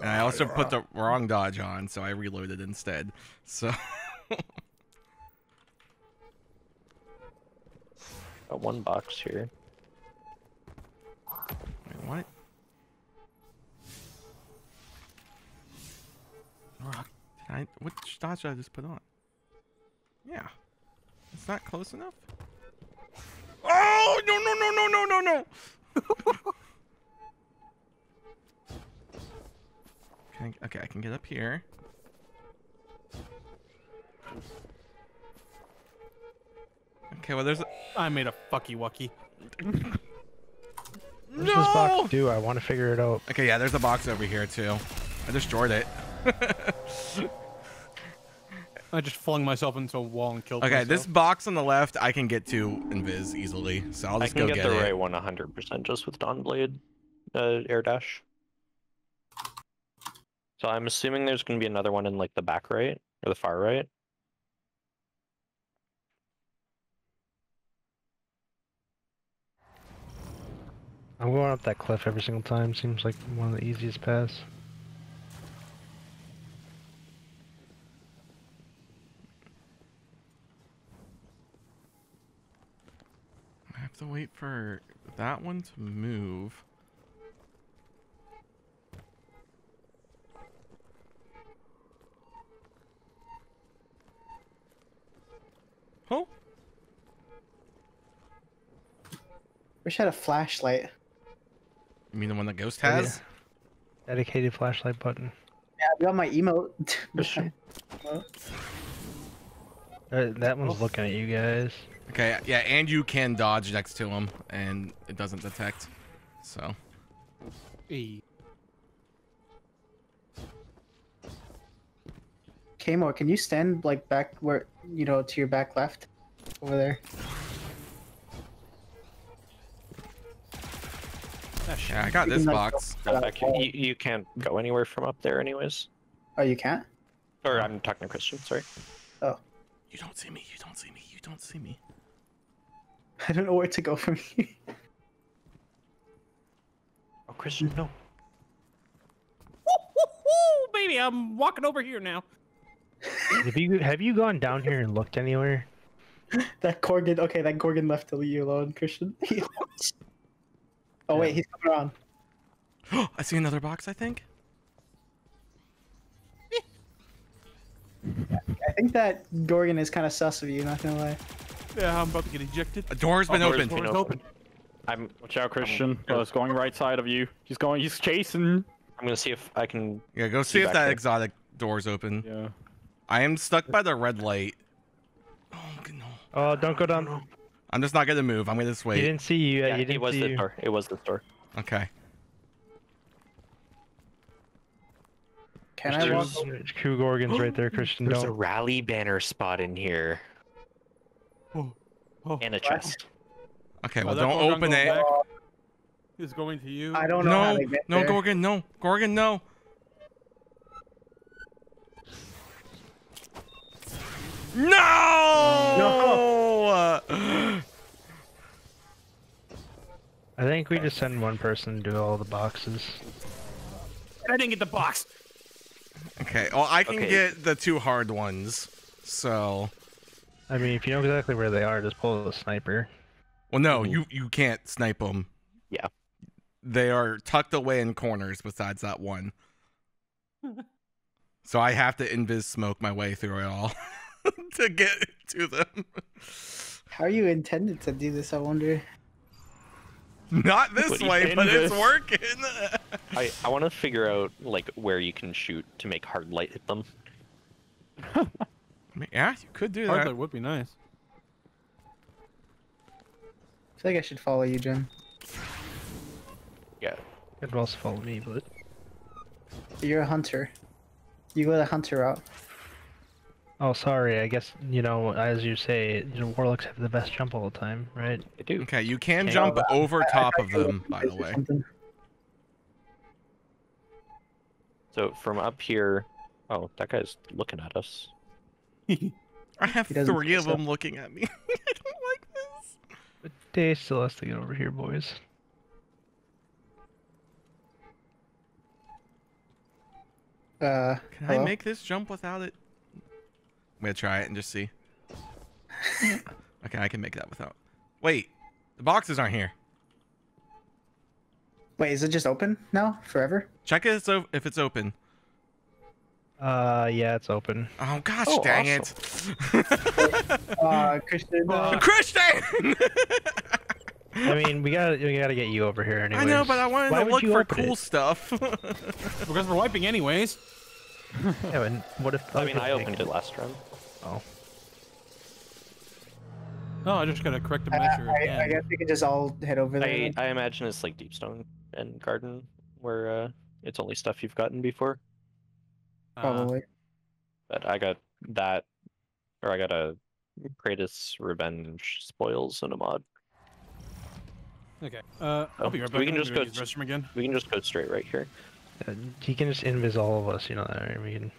And I also put the wrong dodge on, so I reloaded instead. So got one box here. Rock. Did I, which dodge did I just put on? Yeah. It's not close enough? Oh, no, no, no, no, no, no, no! can I, okay, I can get up here. Okay, well, there's a... I made a fucky wucky. What does this box do? I want to figure it out. Okay, yeah, there's a box over here, too. I destroyed it. I just flung myself into a wall and killed Okay, myself. this box on the left, I can get to invis easily, so I'll just can go get, get, the it. right one 100% just with Dawn Blade uh, air dash. So I'm assuming there's going to be another one in like the back right or the far right. I'm going up that cliff every single time. Seems like one of the easiest paths. To wait for that one to move. Oh, Wish I had a flashlight. you mean the one that Ghost Oh, yeah. has? Dedicated flashlight button. Yeah, I got my emote. Uh, that one's looking at you guys. Okay, yeah, and you can dodge next to him, and it doesn't detect. So, Hey. Kmore, can you stand like back where you know to your back left, over there? Ah, yeah, I got You this can, like, box. go- Not back here. You, you can't go anywhere from up there, anyways. Oh, you can't. Or I'm talking to Christian. Sorry. Oh. You don't see me. You don't see me. You don't see me. I don't know where to go from here. Oh, Christian, no. Woo, baby, I'm walking over here now. Have you have you gone down here and looked anywhere? That Gorgon. Okay, that Gorgon left to leave you alone, Christian. oh wait, he's coming around. I see another box, I think. I think that Gorgon is kind of sus of you. Not gonna lie. Yeah, I'm about to get ejected. A door's been Oh, door's opened. been Door's open. I'm Watch out, Christian. Oh, it's going right side of you. He's going. He's chasing. I'm gonna see if I can. Yeah, go See see if that there. exotic door's open. Yeah. I am stuck by the red light. Oh no. Oh, don't go down. I'm just not gonna move. I'm gonna just He wait. didn't see you. Yeah, Yeah, he didn't was see the you. door. It was the door. Okay. Can I walk? There's Crew Gorgons right there, Christian. There's a Don't. rally banner spot in here Oh, oh. and a chest. Okay. Oh, Well, that don't Gorgon open going it. back Is going to you. I don't know how No, to get no, there. Gorgon, no, Gorgon, no. No! No! I think we just send one person to do all the boxes. I didn't get the box. okay. Well, I can Okay. get the two hard ones. So, I mean, if you know exactly where they are, just pull the sniper. well, no, you you can't snipe them. Yeah. They are tucked away in corners. Besides that one. So I have to invis smoke my way through it all to get to them. How are you intended to do this? I wonder. Not this What do you way, say but to it's this? working. I I want to figure out like where you can shoot to make hard light hit them. I mean, yeah, you could do that. Hardlight would be nice. I feel like I should follow you, Jim. Yeah. You Could also follow me, but You're a hunter. You go the hunter route. oh, sorry. I guess you know, as you say, you know, warlocks have the best jump all the time, right? I do. Okay, you can Okay. jump oh, over top of You were them, by the way. So from up here, oh, that guy's looking at us. I have three of think so. them looking at me. I don't like this. But Day still has to get over here, boys. Uh, Can I make this jump without it? I'm gonna try it and just see. okay, I can make that without. Wait, the boxes aren't here. Wait, is it just open now forever? Check it so- if it's open. Uh, yeah, it's open. Oh gosh, Oh, dang it! Uh, Christian. Uh, Christian! I mean, we gotta we gotta get you over here anyway. I know, but I wanted Why to look for cool it? stuff. Because we're wiping anyways. Yeah, but what if? I mean, I opened it last round. Oh, No, I just gotta correct the I, measure I, again. I guess we can just all head over there. I. I imagine it's like Deepstone and Garden, where uh, it's only stuff you've gotten before. Uh, Probably. But I got that, or I got a Praetor's Revenge spoils in a mod. okay. Uh, I'll be right Oh, back. we can I'm just gonna go restroom again. We can just go straight right here. uh, he can just invis all of us. You know that. Right? We can.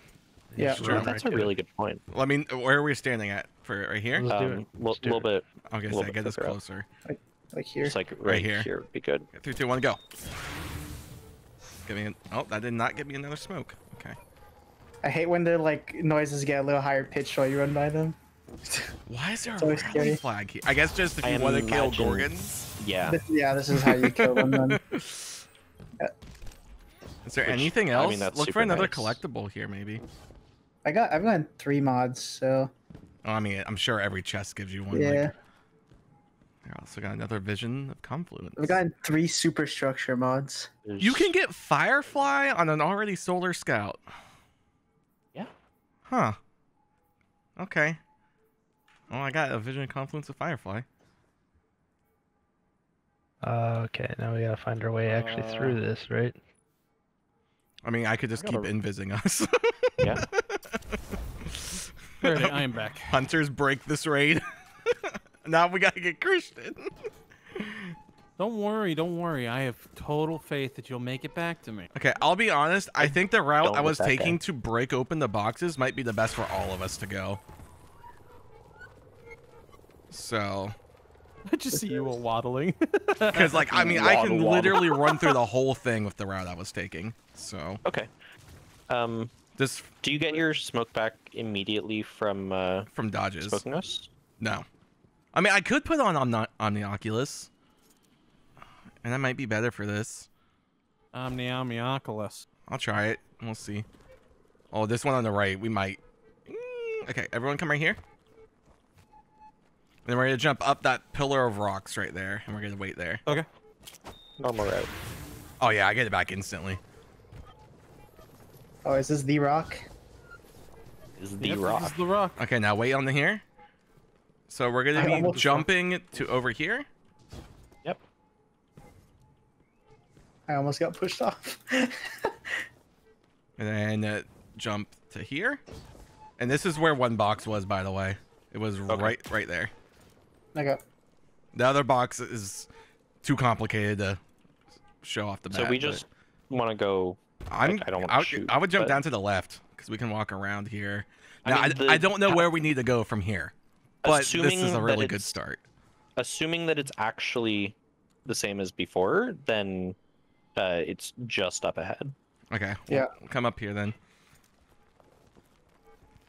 Yeah. Sure. That's right a really good point. Well, I mean, where are we standing at? For right here? Let's do Um, it. li- Let's do little it. bit, Okay, little so bit get this closer. Like here. just like right, here. here. would be good. Three, two, one, go. Give me an, oh, that did not get me another smoke. Okay. I hate when the like noises get a little higher pitched while you run by them. Why is there a So rally scary. flag here? I guess just if I you want to kill Gorgons. Yeah. This, yeah, this is how you kill them. Then. Is there Which, anything I else? mean, that's Look for another nice. collectible here, maybe. I got I've gotten three mods, so Oh, I mean, I'm sure every chest gives you one. yeah. Like, I also got another vision of confluence. I've gotten three superstructure mods. You can get Firefly on an already Solar Scout. Yeah. Huh. Okay. Well, I got a vision of confluence of Firefly. Uh, okay, now we gotta find our way actually through this, right? I mean, I could just keep gotta- invising us. Yeah. Alright, I am back. Hunters break this raid. now we gotta get Christian. Don't worry, don't worry. I have total faith that you'll make it back to me. Okay, I'll be honest. I think the route Don't I was that guy. taking to break open the boxes might be the best for all of us to go. So, I just see you all waddling. because like I mean, I can Waddle, waddle. literally run through the whole thing with the route I was taking. So, Okay. Um, this do you get your smoke back immediately from uh, from dodges. smoking us? No, I mean I could put on on on the Oculus, and that might be better for this. Omni Omni Oculus. I'll try it. We'll see. Oh, this one on the right, we might. Mm, Okay, everyone come right here. then we're gonna jump up that pillar of rocks right there, and we're gonna wait there. Okay. Normal route. Oh yeah, I get it back instantly. Oh, is this the rock? Is the Yep, rock. This is the rock. Okay, now wait on the here. So we're gonna be jumping to over here. I almost got pushed off. And then uh, jump to here. And this is where one box was, by the way. It was right right there. okay. The other box is too complicated to show off the map. So we just want to go. I'm, I don't wanna I would, shoot, I would jump but- down to the left because we can walk around here. I Now, I, mean, the- I don't know where we need to go from here, but this Assuming is a really good start. Assuming that it's actually the same as before, then uh, it's just up ahead. Okay. Yeah. we'll come up here then.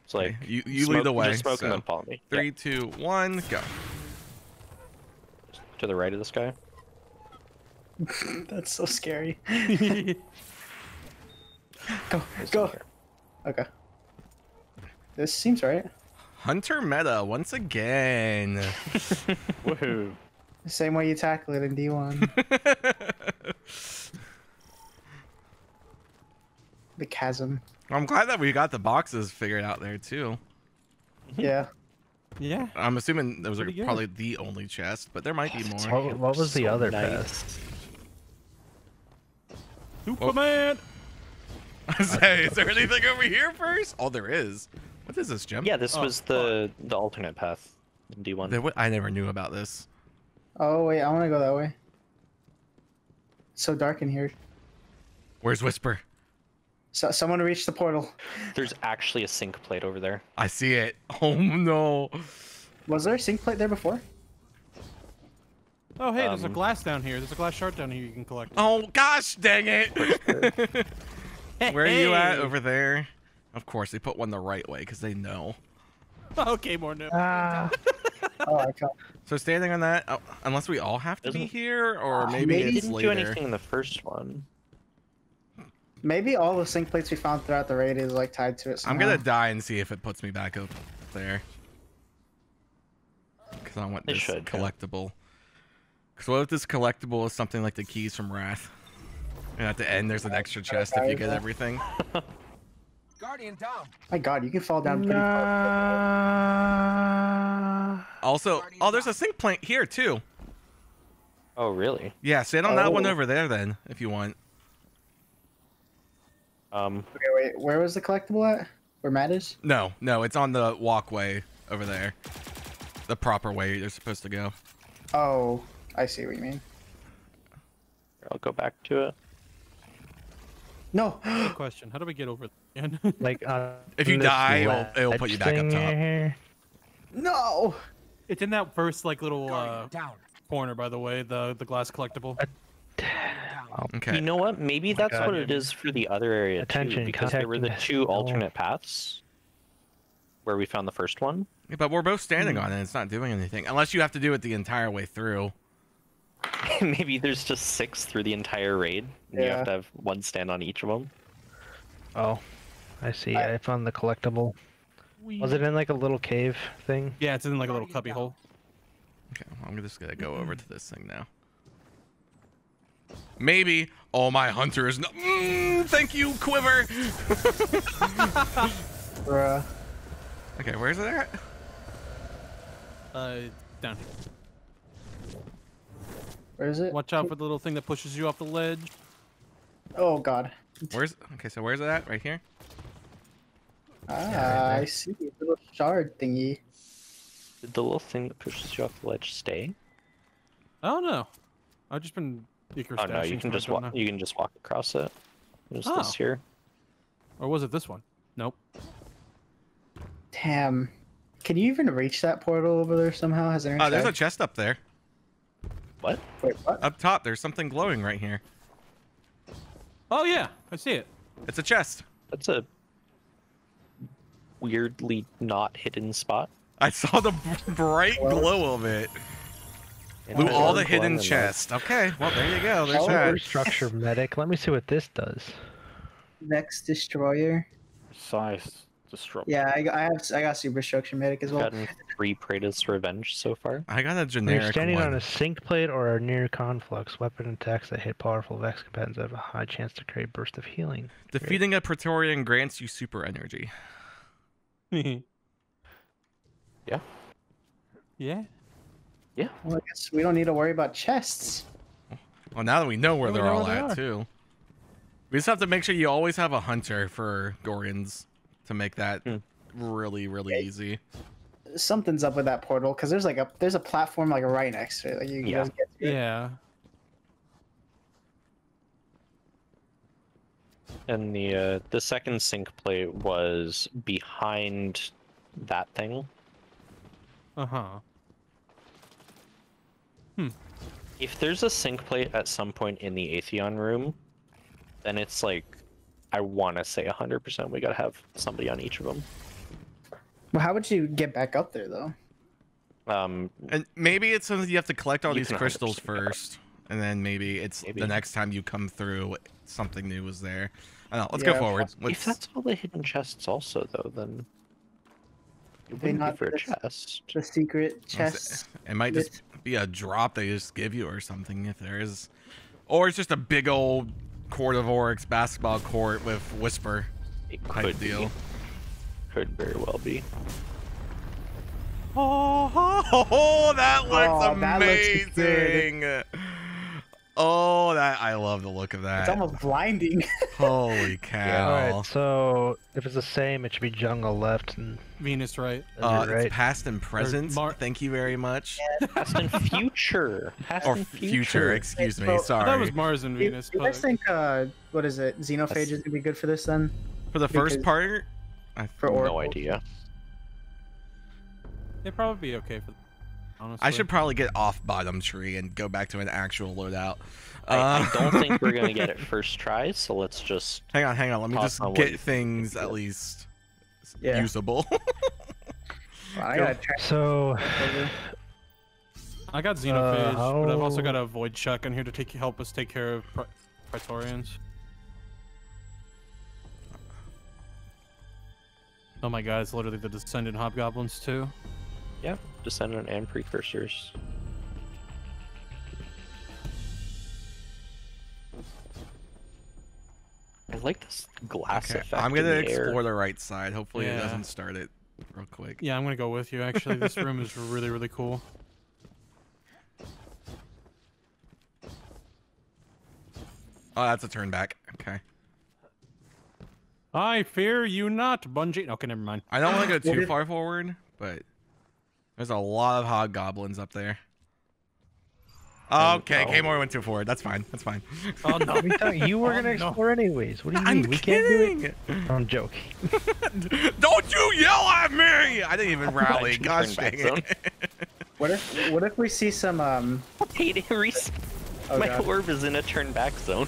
It's like Okay, you you smoke, lead the way. Just smoke so and then follow me. Three, two, one, go. To the right of this guy. That's so scary. go, This go. Okay. This seems right. Hunter meta once again. Woohoo. The same way you tackle it in D1. The chasm. I'm glad that we got the boxes figured out there too. Mm-hmm. Yeah. yeah. I'm assuming those are good. probably the only chest, but there might be more. What, what was the So other nice. path? Superman. I say, is there anything over here first? Oh, there is. What is this, Jim? Yeah, this Oh, was the the alternate path in D1. There wa- I never knew about this. Oh wait, I want to go that way. It's so dark in here. Where's Whisper? So someone reached the portal. There's actually a sync plate over there. I see it. Oh no. Was there a sync plate there before? Oh, hey, there's a Um, glass down here. There's a glass shard down here you can collect. Oh gosh, dang it. Where are you at over there? Of course, they put one the right way because they know. Okay, more no. Oh, I can't. So standing on that, oh, unless we all have to be Doesn't- here, or Ah, maybe maybe- It it's didn't do anything in the first one. Maybe all the sync plates we found throughout the raid is like tied to it. Somehow. I'm gonna die and see if it puts me back up there. Because I want this should, collectible. Because what if this collectible is something like the keys from Wrath? And at the end, there's an extra chest if you get everything. Guardian down. My God, you can fall down pretty far. Also, oh, there's a sync point here too. Oh, really? Yeah, stand on that one oh. over there then, if you want. Um, Okay, wait, where was the collectible at? Where Matt is? No, no, it's on the walkway over there. The proper way you're supposed to go. Oh, I see what you mean. I'll go back to it. No. Good question. How do we get over again? Like, uh, If you die, it'll- it'll put you back up top. here. no. it's in that first like little uh, down. corner, by the way, the the glass collectible. Down. Okay. You know what? Maybe that's God. what it is for the other area Attention, too, because there were the two the- alternate paths where we found the first one. Yeah, but we're both Hmm. standing on it. It's not doing anything. Unless you have to do it the entire way through. Maybe there's just six through the entire raid, and you have to have one stand on each of them. Oh, I see. I- I found the collectible. Was it in like a little cave thing? Yeah, it's in like a little cubby hole. Okay, I'm just gonna go over to this thing now. Maybe. Oh, my hunter is no. Mm, thank you, Quiver. Bruh. Okay, where's it at? Uh, down here. Where is it? Watch out for the little thing that pushes you off the ledge. Oh God. Where's? Okay, so where's it at? Right here. Ah, I see. The little shard thingy. Did the little thing that pushes you off the ledge stay? I don't know. I've just been Icarus Oh no, you can just walk. You can just walk across it. There's Oh. this here. Or was it this one? Nope. Damn. Can you even reach that portal over there somehow? Has anyone Oh, there's a chest up there. What? Wait, what? Up top, there's something glowing right here. Oh yeah, I see it. It's a chest. That's a weirdly not hidden spot. I saw the bright glow of it. It Loot all the hidden glowing in there. chest. Okay, well there you go. There's that. Power structure medic. Let me see what this does. Vex Destroyer. Size destroyer. Yeah, I, I have I got super structure medic as well. Gotten three Praetor's Revenge so far. I got a When you're standing one. on a sync plate or a near conflux, weapon attacks that hit powerful Vex combatants have a high chance to create burst of healing. Defeating a Praetorian grants you super energy. yeah. Yeah. Yeah. Well, I guess we don't need to worry about chests. Well, now that we know where we they're know all where at are. too, we just have to make sure you always have a hunter for Gorgons to make that Hmm. really, really easy. Something's up with that portal because there's like a there's a platform like right next to it. Like you can Yeah. just get to it. Yeah. And the uh, the second sync plate was behind that thing. Uh huh. If there's a sync plate at some point in the Atheon room, then it's like I want to say 100% we gotta have somebody on each of them. Well, how would you get back up there though? Um, And maybe it's something you have to collect all these crystals first, and then maybe it's Maybe. the next time you come through, something new is there. I don't know. Let's Yeah. go forward. if Let's, that's all the hidden chests, also though, then it wouldn't not be for a chest. The secret let's- it might just be a drop they just give you or something if there is, or it's just a big old court of Oryx basketball court with whisper It type could deal. be. Could very well be. Oh, that looks Oh, that looks amazing. good. Oh, that I love the look of that. It's almost blinding. Holy cow. Alright, so if it's the same, it should be jungle left and Venus, right? Uh, right. It's past and present. Mar- Thank you very much. Past and future. Past or and future, excuse me. So- I thought was Mars and Venus. do you guys but- think uh, what is it? Xenophage is gonna be good for this then? For the first because- part, I, have No idea. They'd probably be okay for. Honestly. I should probably get off bottom tree and go back to an actual loadout. I, I Uh, don't think we're gonna get it first try, so let's just hang on, hang on. Let me just on what you get things at least Yeah. usable. Well, I gotta So. I got Xenophage, but I've also got a Void Chuck in here to take help us take care of Pra- Praetorians. Oh my god, it's literally the Descendant Hobgoblins too. yeah, descendant and precursors. I like this glass okay, effect. I'm gonna the air. explore the right side. Hopefully, it doesn't start it real quick. Yeah, I'm gonna go with you. Actually, this room is really, really cool. Oh, that's a turn back. Okay. I fear you not, Bungie. Okay, never mind. I don't want to go too far forward, but there's a lot of hobgoblins up there. Oh, Okay, no. K-More went too forward. That's fine. That's fine. Oh no. we thought you were Oh, gonna no. explore anyways. What do you I'm mean? We can't do kidding. it. I'm joking. Don't you yell at me! I didn't even rally. Turn Gosh dang it. What if what if we see some um? Hate it, Oh My god. orb is in a turn back zone.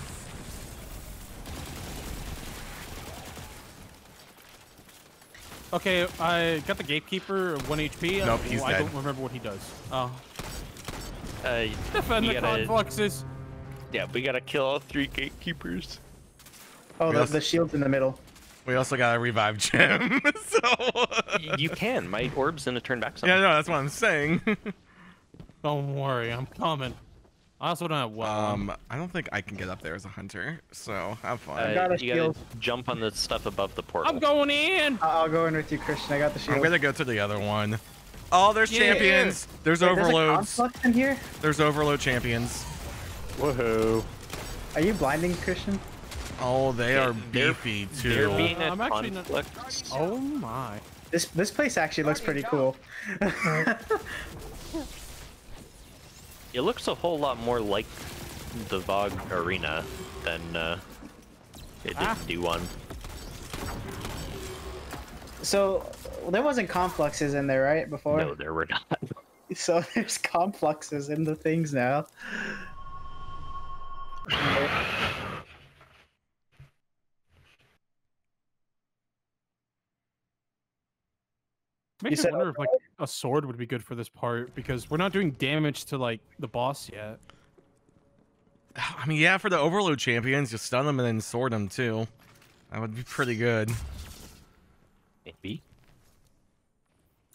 Okay, I got the Gatekeeper, of 1 HP. Nope, he's I dead. don't remember what he does. Oh. Uh, Defend the gotta- confluxes. yeah, we gotta kill all three gatekeepers. Oh, the, Yes. the shield's in the middle. We also got to revive Jim. so. You can. My orb's gonna turn back zone. yeah, no, that's what I'm saying. Don't worry, I'm coming. I also don't have well. um, I don't think I can get up there as a hunter, so have fun. Uh, got a you gotta jump on the stuff above the portal. I'm going in. I'll, I'll go in with you, Christian. I got the shield. I'm gonna go to the other one. Oh, there's Yeah. champions. There's Wait, there's a overloads. conflux in here. There's overload champions. Woohoo! Are you blinding, Christian? Oh, they are They're- beefy There too. being a I'm actually not- Oh my. This this place actually looks pretty cool. It looks a whole lot more like the VoG arena than uh, it did Ah. do one. so there wasn't confluxes in there, right? Before. No, there were not. So there's confluxes in the things now. Makes me said wonder if like a sword would be good for this part because we're not doing damage to like the boss yet. I mean, yeah, for the overload champions, you stun them and then sword them too. That would be pretty good. Maybe.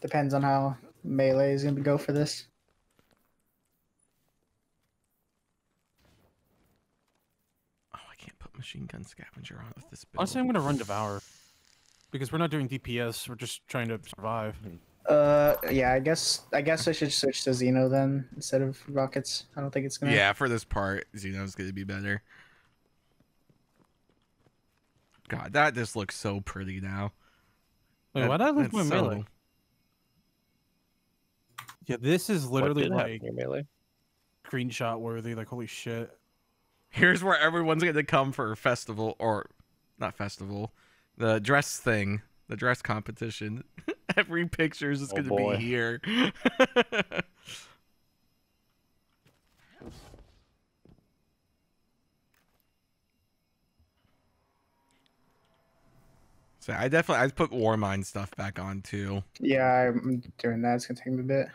Depends on how melee is gonna go for this. Oh, I can't put machine gun scavenger on with this build. Honestly, I'm gonna run Devour. Because we're not doing DPS, we're just trying to survive. Hmm. Uh, yeah, I guess I guess I should switch to Xeno then instead of rockets. I don't think it's gonna. Yeah, for this part, Xeno's gonna be better. God, that just looks so pretty now. Wait, That- why did I lose my so- melee? Yeah, this is What literally did like your melee? screenshot worthy. Like, holy shit. Here's where everyone's gonna come for a festival or not festival, the dress thing, the dress competition. Every picture is just Oh, gonna boy. be here. so I definitely I put war Warmind stuff back on too. Yeah, I'm doing that. It's gonna take me a bit.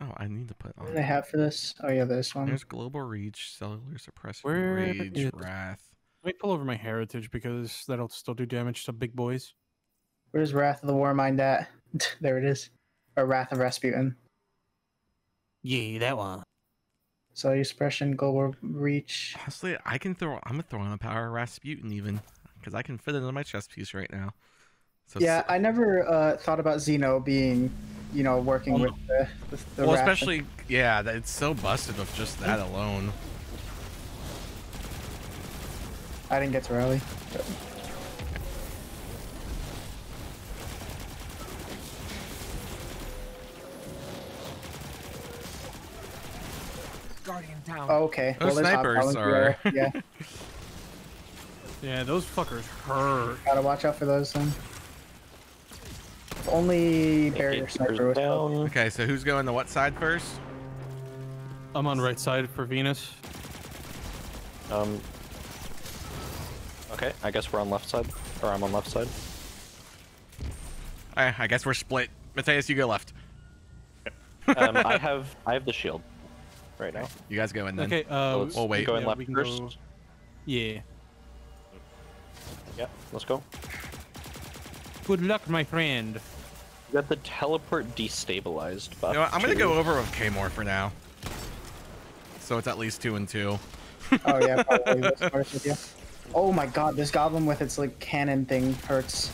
Oh, I need to put What on. do they have for this? Oh yeah, this one. There's global reach, cellular suppressor, Where rage, wrath. Let me pull over my heritage because that'll still do damage to big boys. Where's Wrath of the Warmind at? there it is. Or Wrath of Rasputin. Yeah, that one. Cellular suppression, global reach. Honestly, I can throw. I'm gonna throw on a power of Rasputin even because I can fit it into my chest piece right now. So Yeah, I never uh, thought about Xeno being, you know, working Oh, with the, with the well, Wrath. especially yeah, it's so busted with just that alone. I didn't get to rally. Guardian down. Oh, okay. Those there's snipers hobgoblins are- there. Yeah, Yeah, those fuckers hurt. gotta watch out for those then. If Only barrier sniper was down. Okay, so who's going to what side first? I'm on right side for Venus. Um. Okay, I guess we're on left side, or I'm on left side. I, I guess we're split. Matthias, you go left. Um, I have I have the shield right now. You guys go in then. Okay, uh, let's we'll wait. Go in yeah, left first. go- Yeah. Yeah, let's go. Good luck, my friend. You got the teleport destabilized buff. You know what, I'm gonna go over with K-More for now. So it's at least two and two. Oh yeah, probably this part with you. Oh my god, this goblin with its like cannon thing hurts.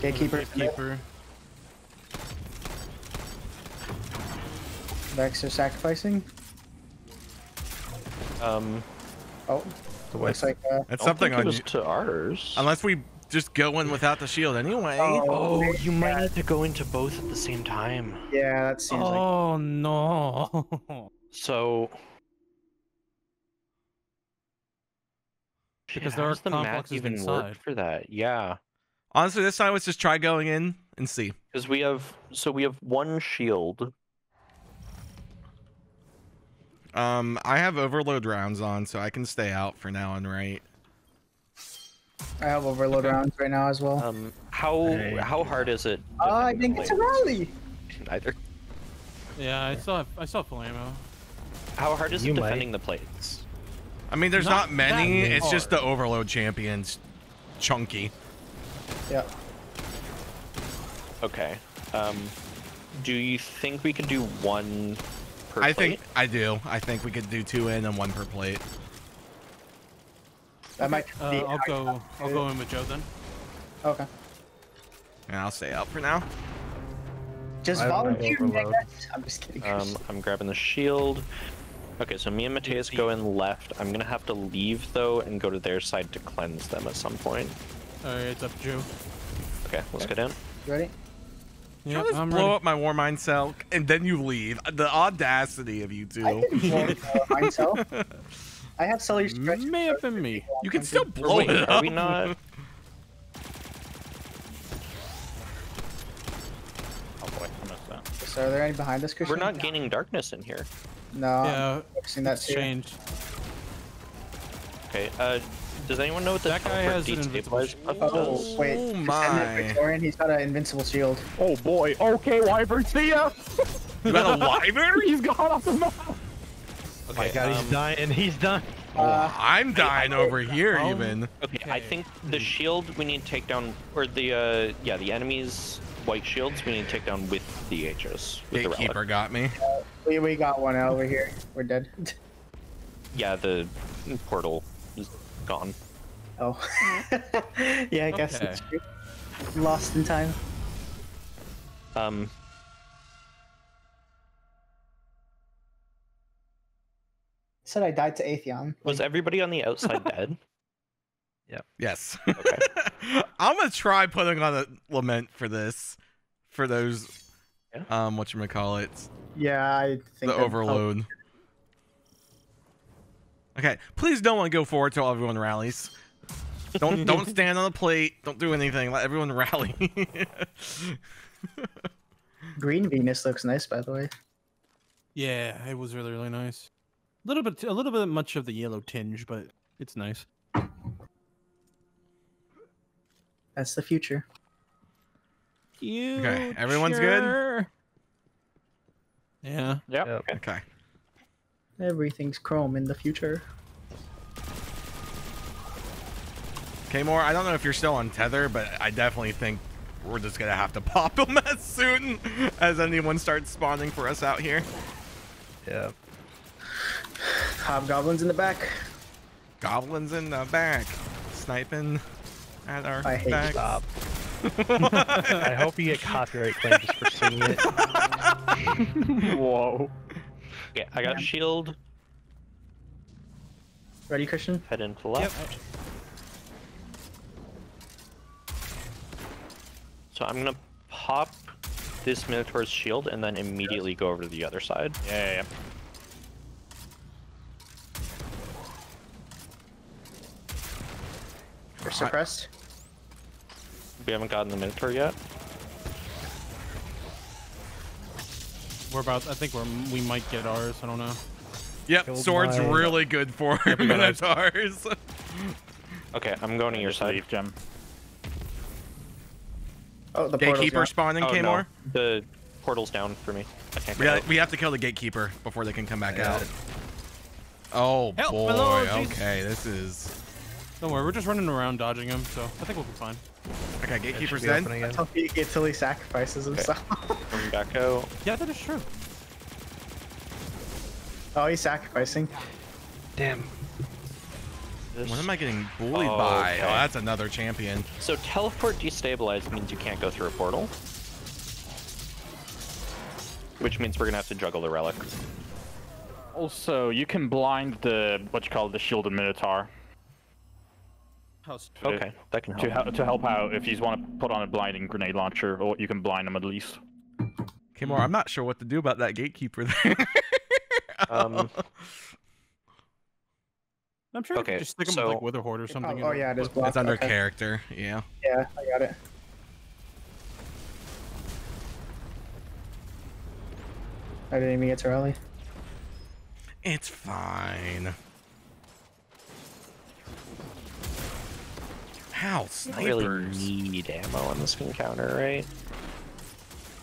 Gatekeeper, Gatekeeper. Vex are sacrificing. Um, Oh, The way looks like uh, it's something on you. to ours. Unless we just go in without the shield anyway. Oh, you might need to go into both at the same time. yeah, that seems like Oh no. So. Because Shit, there are does the math complexes even inside. work for that? Yeah, Honestly, this time let's just try going in and see. because we have so we have one shield. Um, I have overload rounds on, so I can stay out for now and right. I have overload rounds right now as well. Um, how Hey. how hard is it? Oh, I defending didn't the get to blades? rally. Neither. yeah, I still have I still have full ammo. How hard is You it might. defending the plates? I mean, there's Not not, many. that It's just the overload champions, chunky. Yeah. Okay. Um, do you think we could do one per I plate? think I do. I think we could do two in and one per plate. That might Uh. I'll go. I'll go in with Joe then. Okay. And I'll stay out for now. Just I volunteer. me, I overload. guess. I'm just kidding. Um, I'm grabbing the shield. Okay, so me and Mateus go in left. I'm gonna have to leave though and go to their side to cleanse them at some point. Alright, it's up to Joe. Okay, let's get in. You ready? You just I'm blow ready. up my Warmind cell and then you leave. The audacity of you I two. didn't blow it, uh, myself. I have cellular stretch. May have been me. You can still blow Wait, it are we not? Oh boy, I missed that. So are there any behind us, Christian? We're not gaining darkness in here. No. I'm Yeah, focusing that it's too. changed. Okay. Uh, does anyone know what the That guy has an invincible destabilize shield. Oh wait, Oh my. Victorian, he's got an invincible shield. Oh boy. Okay, Wyvern, see ya. You got a wyvern? He's gone off the map. Okay, my god, um, he's dying. And he's done. Uh, I'm dying over here um, even. Okay, I think the shield we need to take down, or the uh, yeah, the enemy's white shields we need to take down with the HS with the Gatekeeper relic. got me. we, we got one over here. We're dead. Yeah, the portal is gone. Oh. yeah, I guess Okay. it's true. Lost in time. Um, Said I died to Atheon. was everybody on the outside dead? Yeah. Yes. Okay. I'm gonna try putting on a lament for this, for those, Yeah. um, what you gonna call it, Yeah, I think the that- overload. Okay, please don't want to go forward till everyone rallies. Don't don't stand on the plate. Don't do anything. Let everyone rally. Green Venus looks nice, by the way. Yeah, it was really really nice. A little bit, a little bit much of the yellow tinge, but it's nice. That's the future. Okay, everyone's good? Future. Yeah. Yep. Yep. okay. Everything's chrome in the future. Okay, more. I don't know if you're still on tether, but I definitely think we're just gonna have to pop them as soon as anyone starts spawning for us out here. Yeah. Hobgoblins in the back. Goblins in the back, sniping at our I hate back. Stop. I hope you get copyright claim just for singing it. Whoa. Okay, I got shield. Ready, Christian? Head into left. So I'm gonna pop this Minotaur's shield and then immediately go over to the other side. Yeah, yeah, yeah. They're suppressed. We haven't gotten the Minotaur yet. We're about. I think we're. We might get ours. I don't know. Yep, Killed sword's my- really good for we minotaurs. Okay, I'm going to your Just side. leave, Jim. Oh, the portal's Gatekeeper gone. spawning, Oh, K-More. no. The portal's down for me. I can't We, get out. we have to kill the gatekeeper before they can come back Yeah. out. Oh Help, boy, my lord, Jesus. okay, this is Don't worry. We're just running around dodging them, so I think we'll be fine. okay. Gatekeeper's be dead. open. Until he, until he sacrifices himself. Coming back out. Yeah, that is true. oh, he's sacrificing. Damn. This. What am I getting bullied Oh, by? okay. Oh, that's another champion. So teleport destabilized means you can't go through a portal. Which means we're gonna have to juggle the relic. Also, you can blind the what you call the shielded minotaur How's to, Okay, that can to, help. hel- to help out if you want to put on a blinding grenade launcher, or you can blind them at least. K-More, I'm not sure what to do about that gatekeeper there. Um, I'm sure. Okay, Okay, just stick them so- with like Witherhoard or something. Oh, oh, yeah, it is blocked. it's under okay. character. Yeah. Yeah, I got it. I didn't even get to rally. It's fine. How not really need ammo on this encounter, right?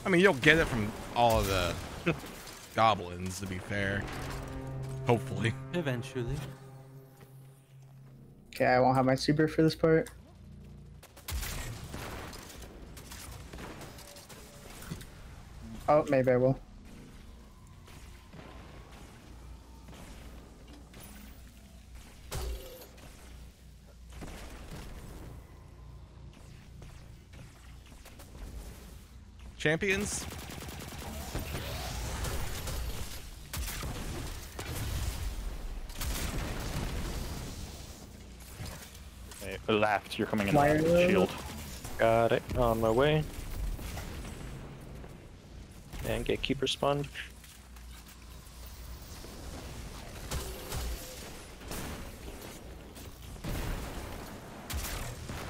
I mean, you'll get it from all of the goblins, to be fair. Hopefully. Eventually. Okay, I won't have my super for this part. Oh, maybe I will. Champions? Okay, left, you're coming in Wire- the shield. Got it. On my way. And gatekeeper spawned.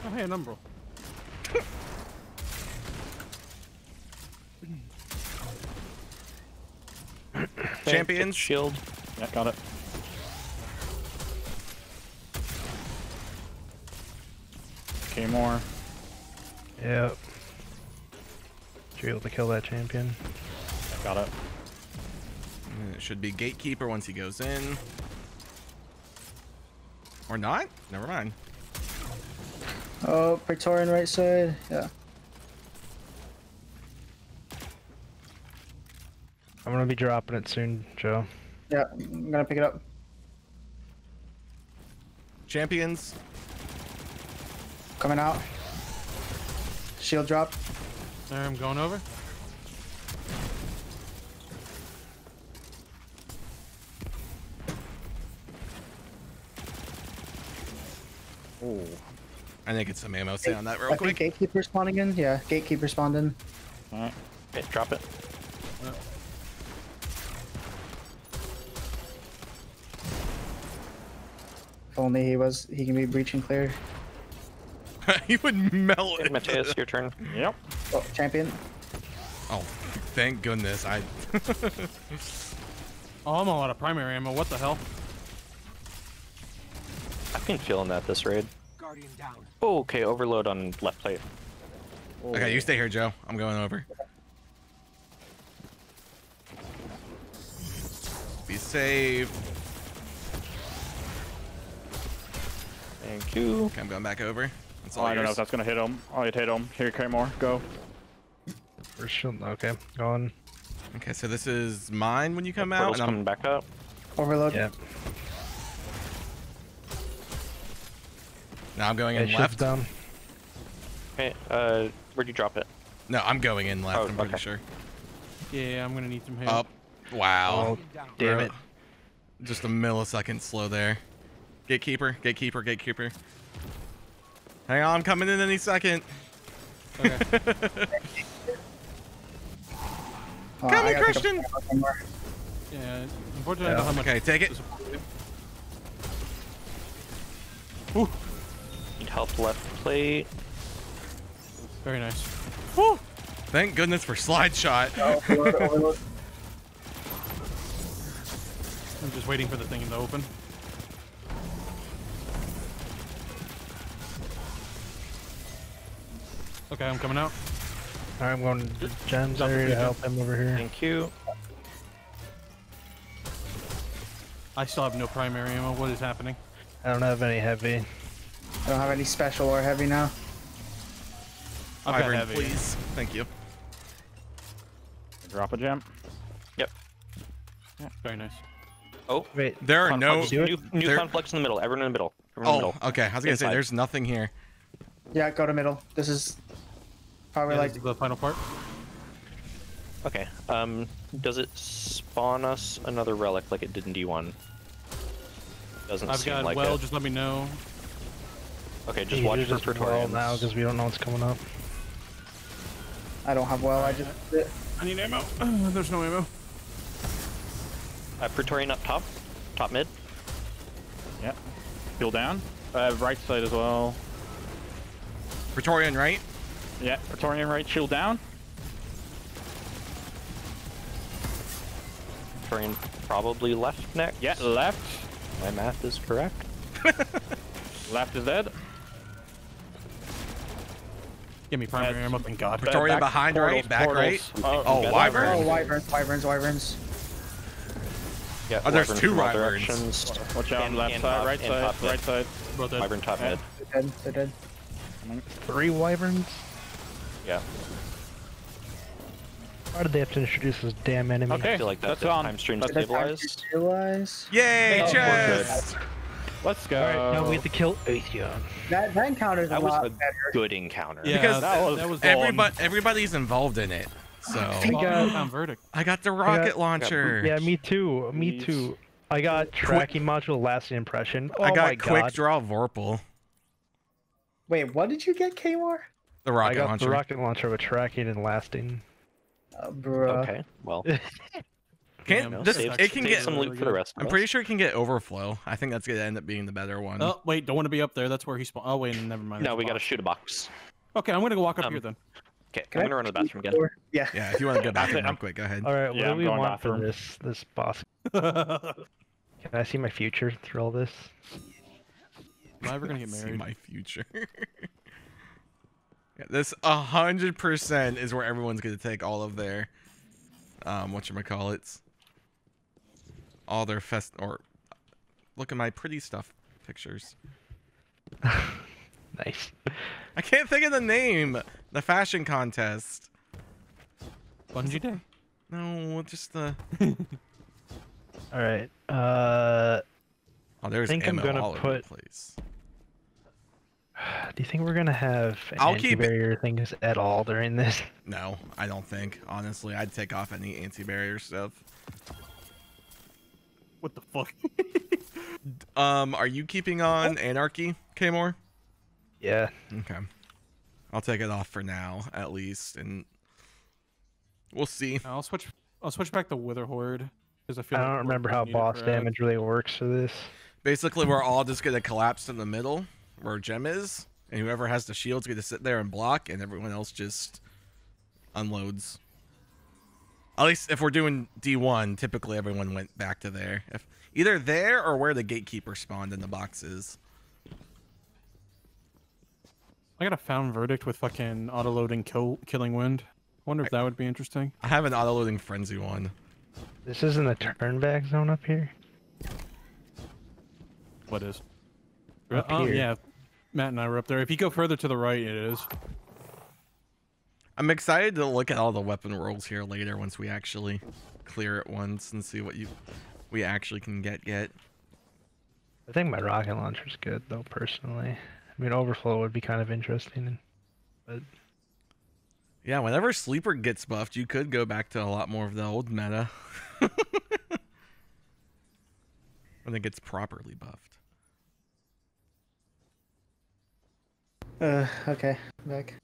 Oh, hey, an Umbral. Champions? Shield. Yeah, got it. Okay, more. Yep. Should be able to kill that champion. Yeah, got it. It should be gatekeeper once he goes in. Or not? Never mind. Oh, Praetorian right side. Yeah. I'm gonna be dropping it soon, Joe. Yeah, I'm gonna pick it up. Champions. Coming out. Shield drop. There, I'm going over. Ooh. I think it's some ammo. Stay on that I real think quick. Gatekeeper spawning in. Yeah, Gatekeeper spawned in. Alright. Okay, drop it. If only he was, he can be breaching clear. he would melt Okay, it. Mateus, your turn. Yep. Oh, champion. Oh, thank goodness. I. Oh, I'm all out of primary ammo. What the hell? I've been feeling that this raid. Guardian down. Oh, okay, overload on left plate. okay, you stay here, Joe. I'm going over. Be safe. Thank you. Okay, I'm going back over. That's Oh, I don't know if that's gonna hit him. Oh, it hit him. Here, Claymore, go. First shield. Okay, going. Okay, so this is mine when you come out. Portal's And I'm, coming back up. Overload. Yeah. now I'm going Yeah, in shield's left. down. Okay, uh, where'd you drop it? No, I'm going in left. Oh, I'm pretty okay. sure. Yeah, I'm gonna need some help. Up. Wow. Oh, damn Bro. it. Just a millisecond slow there. Gatekeeper, gatekeeper, gatekeeper. Hang on, I'm coming in any second. Okay. Oh, Come uh, I here, gotta pick up Christian. ammo somewhere. yeah, unfortunately, I don't have much. Okay, take it. Need help left plate. Very nice. Thank goodness for slide shot. Overload, oh, overload. Oh, oh, I'm just waiting for the thing to open. Okay, I'm coming out. Alright, I'm going to Jen's Drop the area to help him over here. Thank you. I still have no primary ammo. What is happening? I don't have any heavy. I don't have any special or heavy now. I've got heavy. please. Thank you. Drop a gem. Yep. Yeah. Very nice. Oh, Wait, There are no. new, new there- confluxes in the middle. Everyone in the middle. Everyone in the Oh, middle. okay. I was gonna say there's nothing here. Yeah, go to middle. This is probably Yeah, like this is the final part. Okay. Um, does it spawn us another relic like it did in D1? Doesn't I've seem got like well. it. Just let me know. Okay, just you watch do for just well now because we don't know what's coming up. I don't have well. I just I need ammo. There's no ammo. Uh, Praetorian up top. Top mid. Yep. Heal down. Uh, right side as well. Praetorian, right? Yeah, Praetorian right, shield down. Praetorian probably left next. Yeah, left. My math is correct. Left is dead. Give me primary That's- ammo. Thank God. Uh, Praetorian behind, portals, right? Back, right? portals. Oh, Wyvern. oh wyverns, wyverns, wyverns. Yeah, Oh, there's two from all Wyverns. directions. Watch out, And- left and side, top- right side, top mid. right side. Both dead. Wyvern top Yeah. mid. They're dead. They're dead. Three wyverns? Yeah. Why did they have to introduce this damn enemy? Okay. I feel like that's, That's it. on. Time stream That's- Did I stabilized. realize? Yay, Oh, we're chest! Let's go. Alright, now we have to kill Atheon. That that encounter's a That was lot a better. good encounter. Yeah, Because that, that was that was. Everybody, everybody's involved in it. So think, Well, uh, found verdict. I got the rocket got- launcher. Yeah, me too. Me Please. too. I got tracking module lasting impression. Oh I got my quick god. draw Vorpal. Wait, what did you get, Kwar? The I rocket got launcher. the rocket launcher with tracking and lasting. Uh, bruh. Okay. Well, Can Damn, this, save, it can get. some loot for the rest. I'm of pretty sure it can get overflow. I think that's gonna end up being the better one. Oh wait, don't want to be up there. That's where he spawned. Oh wait, never mind. No, that's we gotta shoot a box. Okay, I'm gonna go walk up Um, here then. Okay, Can I'm I gonna run to the bathroom again. Or- Yeah. Yeah, if you want to go bathroom real I'm- quick, go ahead. All right, what Yeah, do I'm we going want for bathroom. this this boss? Can I see my future through all this? Am I ever gonna get married? See married. my future. Yeah, this a hundred percent is where everyone's gonna take all of their um what you call it. all their fest or look at my pretty stuff pictures. Nice. I can't think of the name. The fashion contest. Bungie Day. No, just the. All right. Uh, Oh, there's I think I'm gonna all over put- the place. do you think we're gonna have I'll keep it- anti-barrier things at all during this? No, I don't think. Honestly, I'd take off any anti-barrier stuff. What the fuck? Um, are you keeping on Anarchy, Kmore? Yeah. Okay. I'll take it off for now, at least, and we'll see. I'll switch. I'll switch back to Witherhoard because I feel. I don't we're remember how boss damage really works for this. Basically, we're all just gonna collapse in the middle where Gem is, and whoever has the shield's gonna sit there and block, and everyone else just unloads. At least if we're doing D1, typically everyone went back to there. If either there or where the gatekeeper spawned in the boxes. I got a found verdict with fucking auto loading kill killing wind. Wonder if that would be interesting. I have an auto-loading frenzy one. This isn't a turn back zone up here. What is? Up oh here. yeah, Matt and I were up there. If you go further to the right, it is. I'm excited to look at all the weapon rolls here later once we actually clear it once and see what you we actually can get yet. I think my rocket launcher's good though, personally. I mean, overflow would be kind of interesting, but Yeah, whenever Sleeper gets buffed, you could go back to a lot more of the old meta. when it gets properly buffed. Uh, okay, back.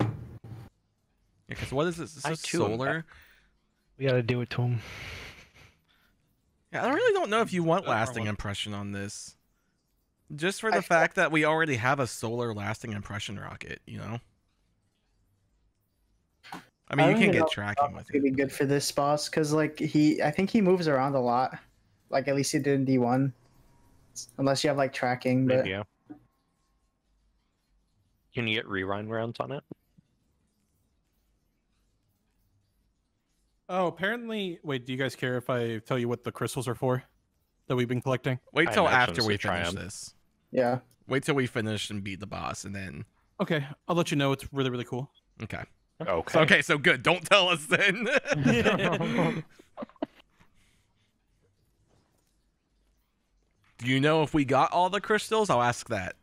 Yeah, because what is this? Is I this solar? we gotta do it to him. Yeah, I really don't know if you want lasting impression on this. Just for the feel- fact that we already have a solar lasting impression rocket, you know? I mean, I you can even know get if tracking It's with gonna it. be good for this boss because like he, I think he moves around a lot. Like at least he did in D one, unless you have like tracking. But yeah. Can you get rewind rounds on it? Oh, apparently. Wait, do you guys care if I tell you what the crystals are for that we've been collecting? Wait I till after we to try finish 'em. this. yeah, Wait till we finish and beat the boss, and then Okay, I'll let you know. It's really really cool. okay. Okay. So, okay, so good. Don't tell us then. Do you know if we got all the crystals? I'll ask that.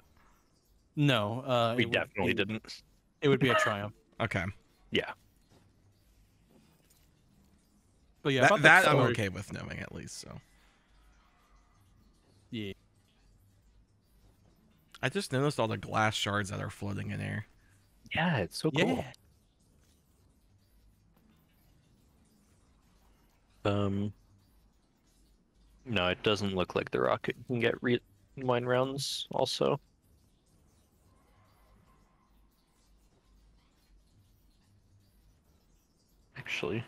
No, uh, We it would- definitely didn't. It would be a triumph. Okay, Yeah. But yeah, that, about the that I'm okay with knowing at least. So Yeah. I just noticed all the glass shards that are floating in air. Yeah, it's so cool. Yeah. Um. No, it doesn't look like the rocket can get rewind rounds. Also, actually,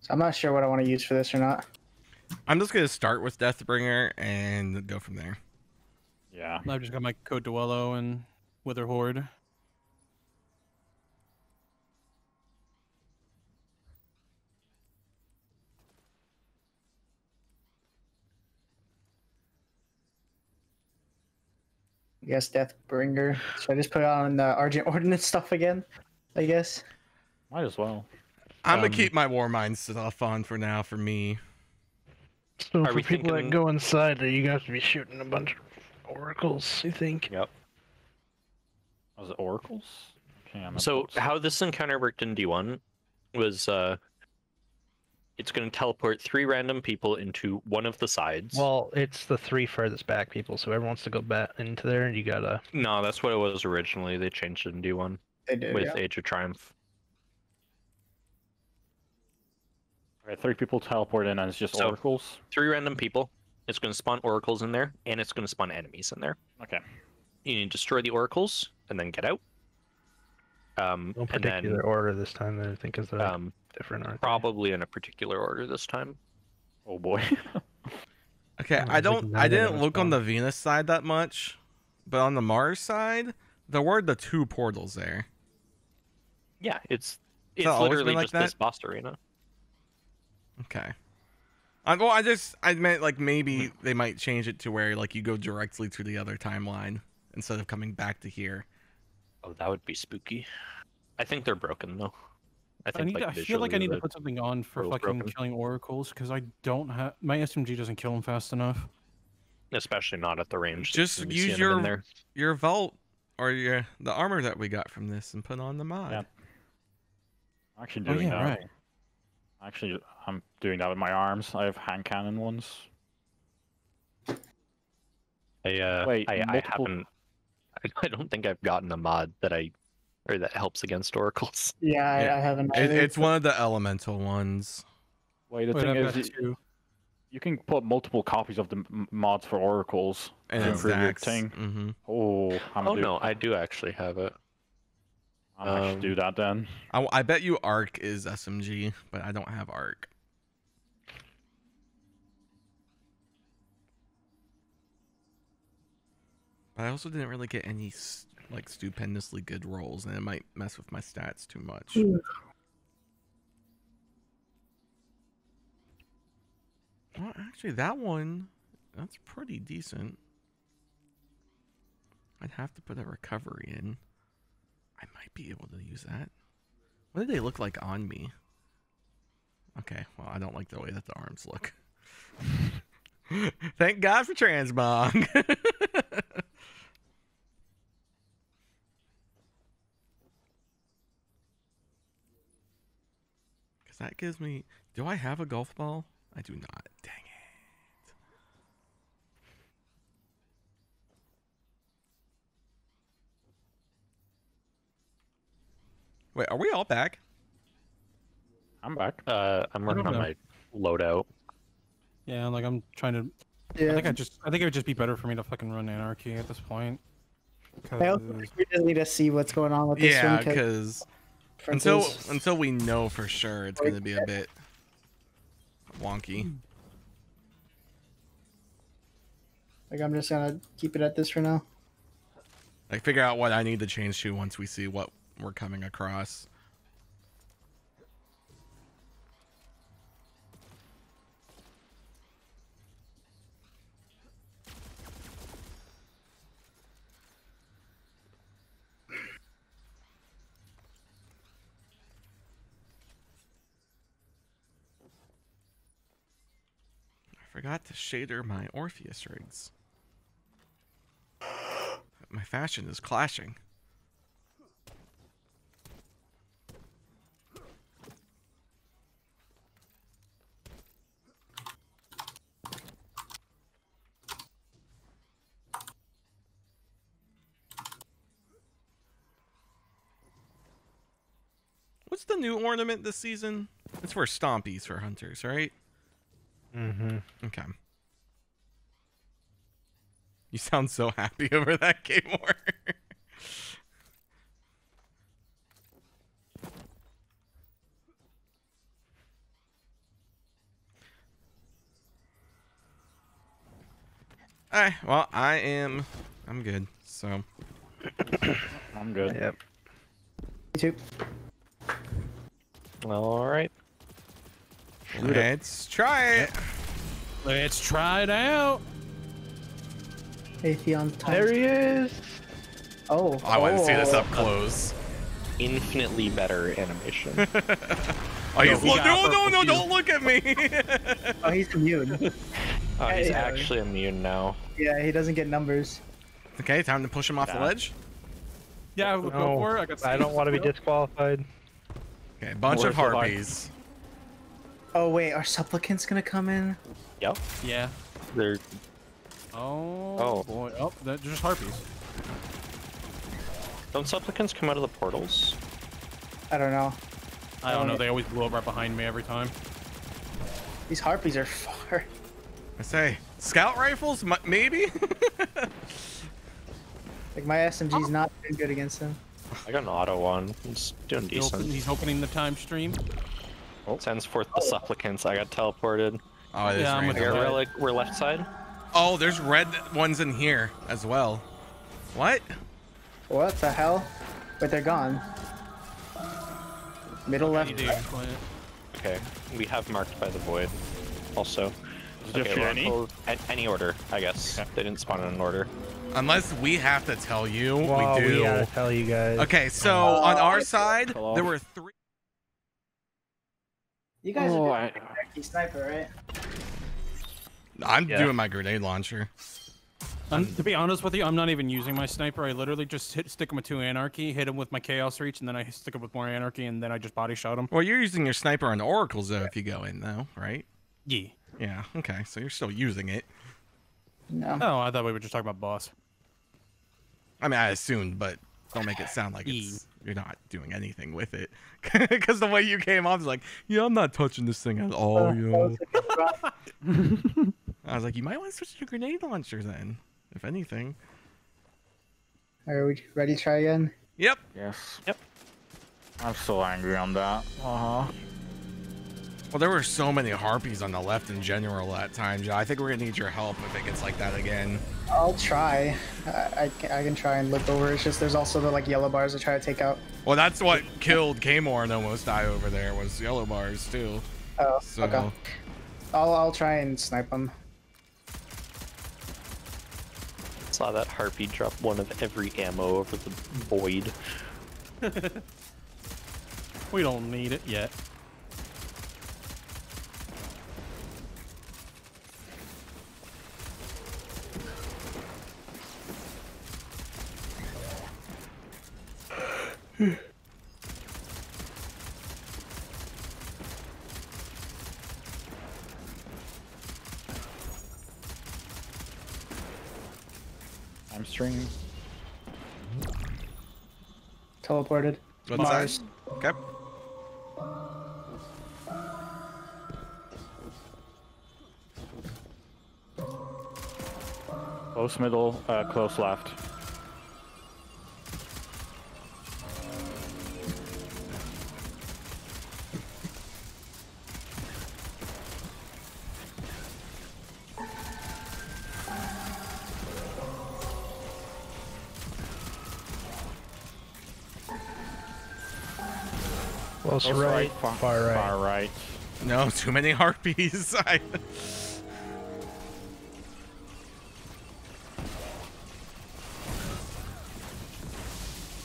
so I'm not sure what I want to use for this or not. I'm just gonna start with Deathbringer and go from there. Yeah. I've just got my Code Duello and Witherhoard. I guess Deathbringer. Should I just put on the Argent Ordnance stuff again? I guess. Might as well. I'm Um, gonna keep my Warmind stuff on for now for me. So Are for we people thinking- that go inside there, you guys to be shooting a bunch of oracles. You think? yep. Was it oracles? Okay, I'm So how this encounter worked in D1 was uh it's going to teleport three random people into one of the sides. Well, it's the three furthest back people, so everyone wants to go back into there, and you gotta. no, that's what it was originally. They changed it in D1 They did. with yeah. Age of Triumph. All right, three people teleport in and it's just So- oracles. Three random people. It's going to spawn oracles in there and it's going to spawn enemies in there. Okay. You need to destroy the oracles and then get out. Um No and particular then order this time. I think is they're um different, aren't they? probably in a particular order this time. Oh boy. Okay, I don't. I didn't look on the Venus side that much, but on the Mars side, there were the two portals there. Yeah, it's it's literally like just this that? boss arena. Okay. I, well, I just I meant like maybe they might change it to where like you go directly to the other timeline instead of coming back to here. Oh, that would be spooky. I think they're broken though. I I, need, like I feel like I need to put something on for fucking broken. killing oracles because I don't have my SMG doesn't kill them fast enough. especially not at the range. Just use seeing them in your there. your vault or your the armor that we got from this and put on the mod. Yeah. I'm actually Oh, yeah, that. right. Actually, I'm doing that with my arms. I have hand cannon ones. I uh, Wait, I, I haven't. I, I don't think I've gotten a mod that I or that helps against oracles. Yeah, I, Yeah. I haven't. It, it's one of the elemental ones. Wait, the Wait, thing I've is, got y- two. you can put multiple copies of the m- mods for oracles. And to improve your stacks. thing. hmm Oh, I'm oh do- no, I do actually have it. I might um, do that then. I, I bet you Arc is SMG, but I don't have Arc. But I also didn't really get any s- like stupendously good rolls, and it might mess with my stats too much. Hmm. Well, actually, that one, that's pretty decent. I'd have to put a recovery in. I might be able to use that. What do they look like on me? Okay, well, I don't like the way that the arms look. Thank God for transmog. that gives me. Do I have a golf ball? I do not. Dang it. Wait, are we all back? I'm back. Uh, I'm working on know. my loadout. Yeah, like I'm trying to. yeah. I think I just. I think it would just be better for me to fucking run anarchy at this point. I also 'Cause- think we just need to see what's going on with this Yeah, one. 'cause because for until until we know for sure, it's going to be a bit wonky. like I'm just gonna keep it at this for now. Like figure out what I need to change to once we see what we're coming across. Forgot to shader my Orpheus rigs. My fashion is clashing. What's the new ornament this season? It's for stompies for hunters, right? Mm-hmm. Okay. You sound so happy over that game war. Alright, well, I am. I'm good. So, I'm good. Yep. Me too. All right. Let's try it. Let's try it out. Atheon time. There he is. Oh, oh I want to see this oh. up close. Infinitely better animation. Oh, he's he look. got No, no, no! Don't look at me. Oh, he's immune. Oh, he's Yeah. actually immune now. yeah, he doesn't get numbers. okay, time to push him off the ledge. Yeah, go No, for it. I, I don't want to be disqualified. Okay, bunch Or of survive. harpies. Oh wait, are supplicants gonna come in? Yep. Yeah. They're Oh, Oh. boy. Oh, they're just harpies. don't supplicants come out of the portals? I don't know. I don't Oh, know. yeah. They always blow up right behind me every time. These harpies are far. I say, scout rifles, M- maybe. Like my SMG's not doing good against them. I got an auto one. It's doing He's, open- decent. he's opening the time stream. Oh. Sends forth the oh. supplicants. I got teleported. oh, there's Yeah, I'm with I got relic. We're left side. Oh, there's red ones in here as well. What? What the hell? But they're gone. Middle left. You do explain it. Okay, we have marked by the void. Also, okay, any? Oracle- any order, I guess. They didn't spawn in an order. Unless we have to tell you, Well, we do. gotta tell you guys. Okay, so on our side, there were three. You guys Oh, are I- doing the sniper, right? I'm Yeah. doing my grenade launcher. I'm, to be honest with you, I'm not even using my sniper. I literally just hit, stick him with two anarchy, hit him with my chaos reach, and then I stick him with more anarchy, and then I just body shot him. Well, you're using your sniper on oracles though, if you go in though, right? Yeah. Yeah. Okay, so you're still using it. No. Oh, I thought we were just talking about boss. I mean, I assumed, but don't make it sound like E. it's you're not doing anything with it. Because the way you came off is like, yeah, I'm not touching this thing at all. You know. I was like, you might want to switch to grenade launcher then, if anything. Are we ready to try again? Yep. Yes. Yep. I'm so angry on that. Uh huh. Well, there were so many harpies on the left in general that time, Joe. I think we're gonna need your help if it gets like that again. I'll try. I, I, can, I can try and look over. It's just there's also the like yellow bars to try to take out. Well, that's what killed Kamor and almost die over there was yellow bars too. Oh, So okay. I'll I'll try and snipe them. Saw that harpy drop one of every ammo over the void. We don't need it yet. I'm streaming. Teleported. What's Mars. that? Okay. Close middle, uh, close left. Close Close right, far, far right. Far right. No, too many harpies. I...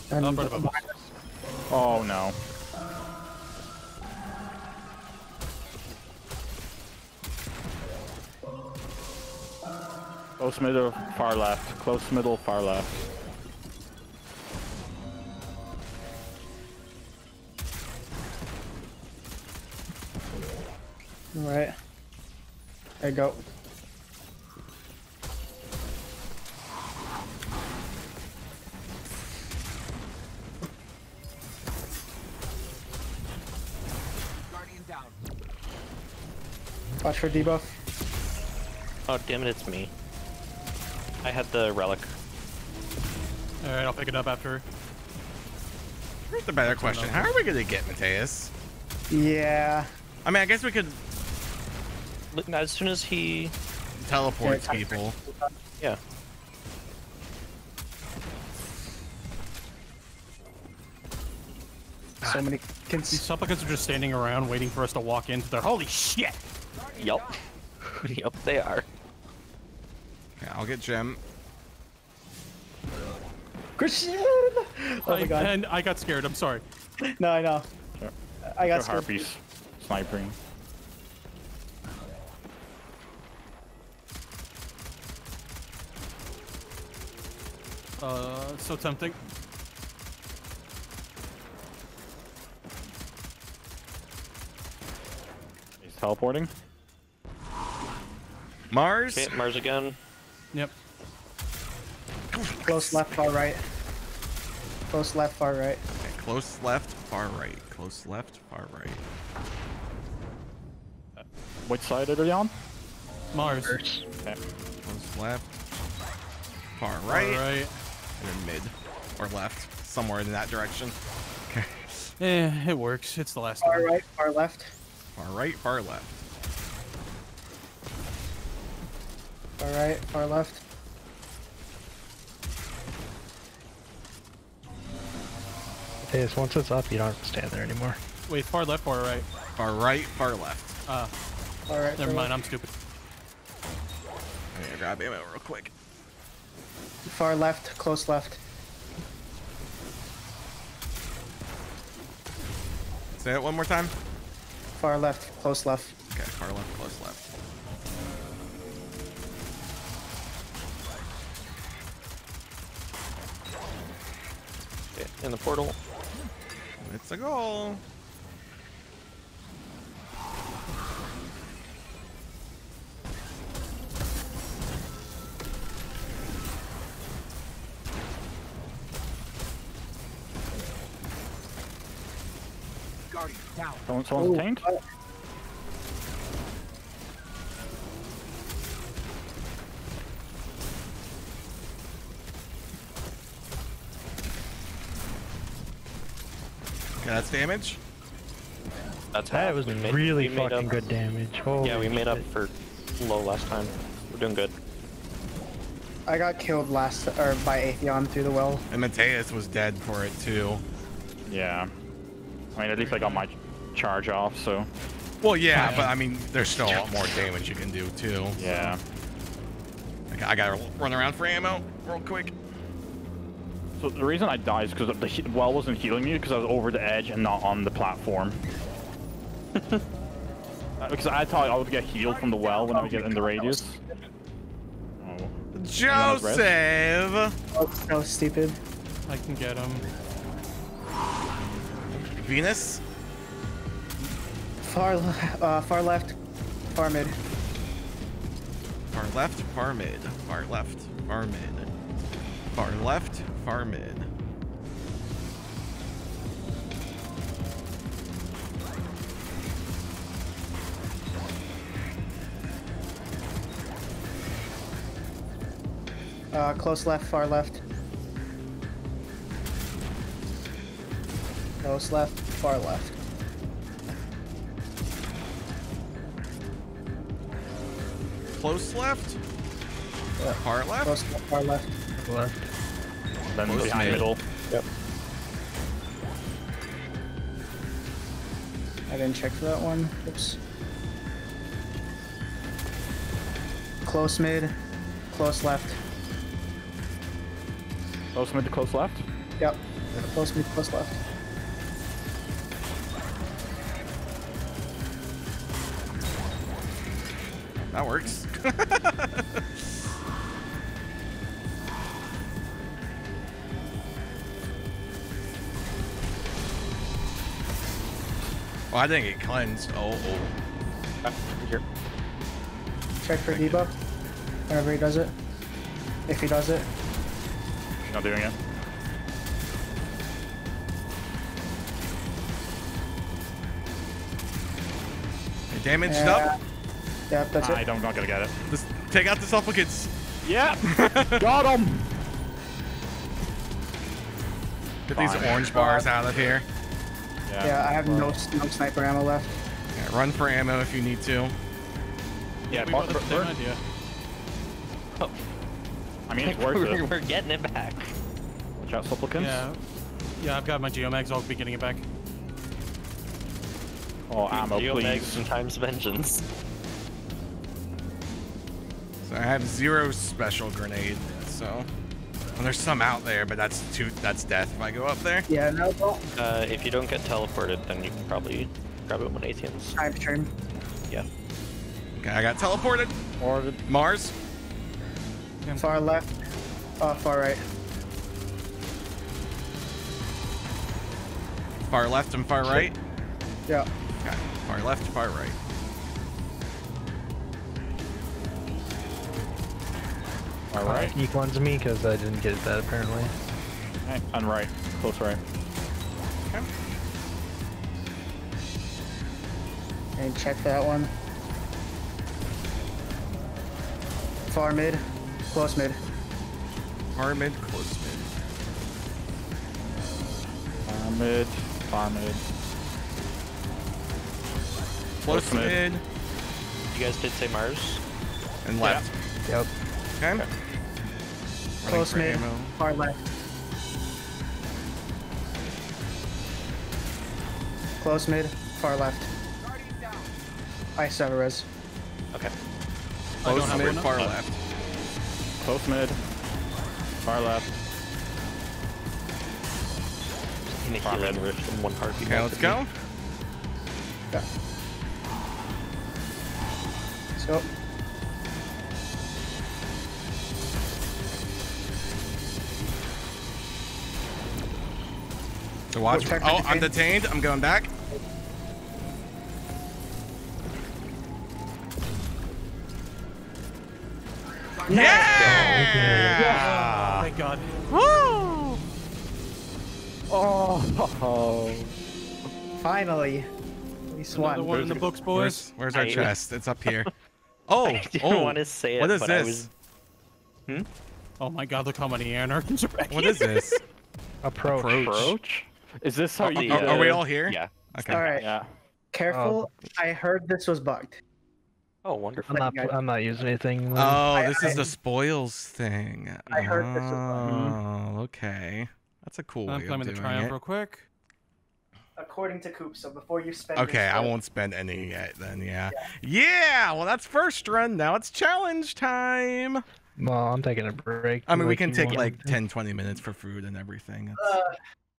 And Up right above us. Oh no. Close middle, far left. Close middle, far left. There you go. Guardian down. Watch for debuff. Oh damn it, it's me. I had the relic. All right, I'll pick it up after. Here's the better question: How are we gonna get Mateus? Yeah. I mean, I guess we could Look, As soon as he, teleports Yeah, people. yeah, So many. These Cons- supplicants are just standing around waiting for us to walk into their. Holy shit! yup, yup, they are. Okay, I'll get Jim. Christian. Oh my I, god. and I got scared. I'm sorry. No, I know. Sure. I got The scared. harpies. Sniping. Uh, so tempting. He's teleporting. Mars. Okay, Mars again. Yep. Close left, far right. Close left, far right. Okay, close left, far right. Close left, far right. Uh, which side are they on? Mars. Okay. Close left, far All right, right. Mid or left, somewhere in that direction. Okay. Yeah, it works. It's the last far one. right, far left. Far right, far left. Far right, far left. Is once it's up, you don't have to stand there anymore. Wait, far left, far right. Far right, far left. Uh, far right. Never mind, left. I'm stupid. I'm gonna grab ammo real quick. Far left, close left. Say it one more time. Far left, close left. Okay, far left, close left. In the portal. It's a goal. Someone, someone's Ooh, tanked? uh, Okay, that's damage. That's That half. was We made- really we fucking up- good damage. Holy Yeah, we made up for low last time. We're doing good. I got killed last, or by Atheon through the well. And Mateus was dead for it too. Yeah. I mean, at least I got my charge off, so Well, yeah, but I mean, there's still a lot more damage you can do too. yeah. Okay, I gotta run around for ammo real quick. So the reason I died is because the well wasn't healing me because I was over the edge and not on the platform. Uh, because I thought I would get healed from the well when I would get in the radius. Oh. Joseph! Oh, that was stupid. I can get him. Venus? Far, uh, far left, far mid. Far left, far mid. Far left, far mid. Far left, far mid. Uh, close left, far left. Close left, far left. Close left? Yeah. Far left? Close left, far left. left. Then Close behind mid. middle. Yep. I didn't check for that one. Oops. Close mid, close left. Close mid to close left. Yep. Close mid, close left. That works. I didn't get cleansed. Oh, oh. Here. Check for debuff. Whenever he does it. If he does it. She's not doing it. You damaged Yeah. up? Yep, that's I it. don't not gonna get it. Just take out the supplicants. Yeah. got him. Get these orange bars out of here. Yeah, I have no, no sniper ammo left. Yeah, run for ammo if you need to. Yeah, we Mark, the same idea. Oh. I mean, it's worth we're, it. we're getting it back. Watch out, supplicants. Yeah. Yeah, I've got my geomags. I'll be getting it back. Oh, ammo, Geomags please. sometimes vengeance. So I have zero special grenade. So well, there's some out there, but that's too that's death if I go up there. Yeah, no, don't. Uh, if you don't get teleported, then you can probably grab it when Atheon's. Time stream. Yeah. Okay, I got teleported. Or the Mars. Far left. Uh, far right. Far left and far right. Yeah. Okay. Far left, far right. All right. He cleansed me because I didn't get that apparently. Hey, on right. Close right. Okay. And check that one. Far mid. Close mid. Far mid, close mid. Far mid. Far mid. Close Close mid. mid You guys did say Mars. and left. Yep. Okay. Running Close mid. ammo. Far left. Close mid, far left. Guardian down. I have a res. Okay. Close mid, one up. far oh. left. Close mid. Far left. In a healing rift from one heartbeat. Okay, let's go. Yeah. Let's go. So watch. Protect Oh, I'm detained. detained. I'm going back. Yeah! Oh, thank God. Woo! Oh. Finally. At least Another one. one in the books, boys. Where's, where's our I- chest? It's up here. Oh, I didn't oh, want to say it, what is but I this? was hmm? Oh my God! Look how many anarchists are back What here. is this? Approach. Approach. Approach? Is this how Are, you? are- are we all here? Yeah. Okay. All right. Yeah. Careful. I heard this was bugged. Oh, wonderful. I'm not. Like, I- I'm not using anything. Oh, I- this is I- the spoils thing. I heard this was- Oh, okay. That's a cool I'm way of climbing the doing triumph it. real quick. According to Coop, so before you spend. Okay, I won't spend any yet then, yeah. Yeah, well that's first run, now it's challenge time. well, I'm taking a break. I mean, we can take like 10, 20 minutes for food and everything. It's- Uh,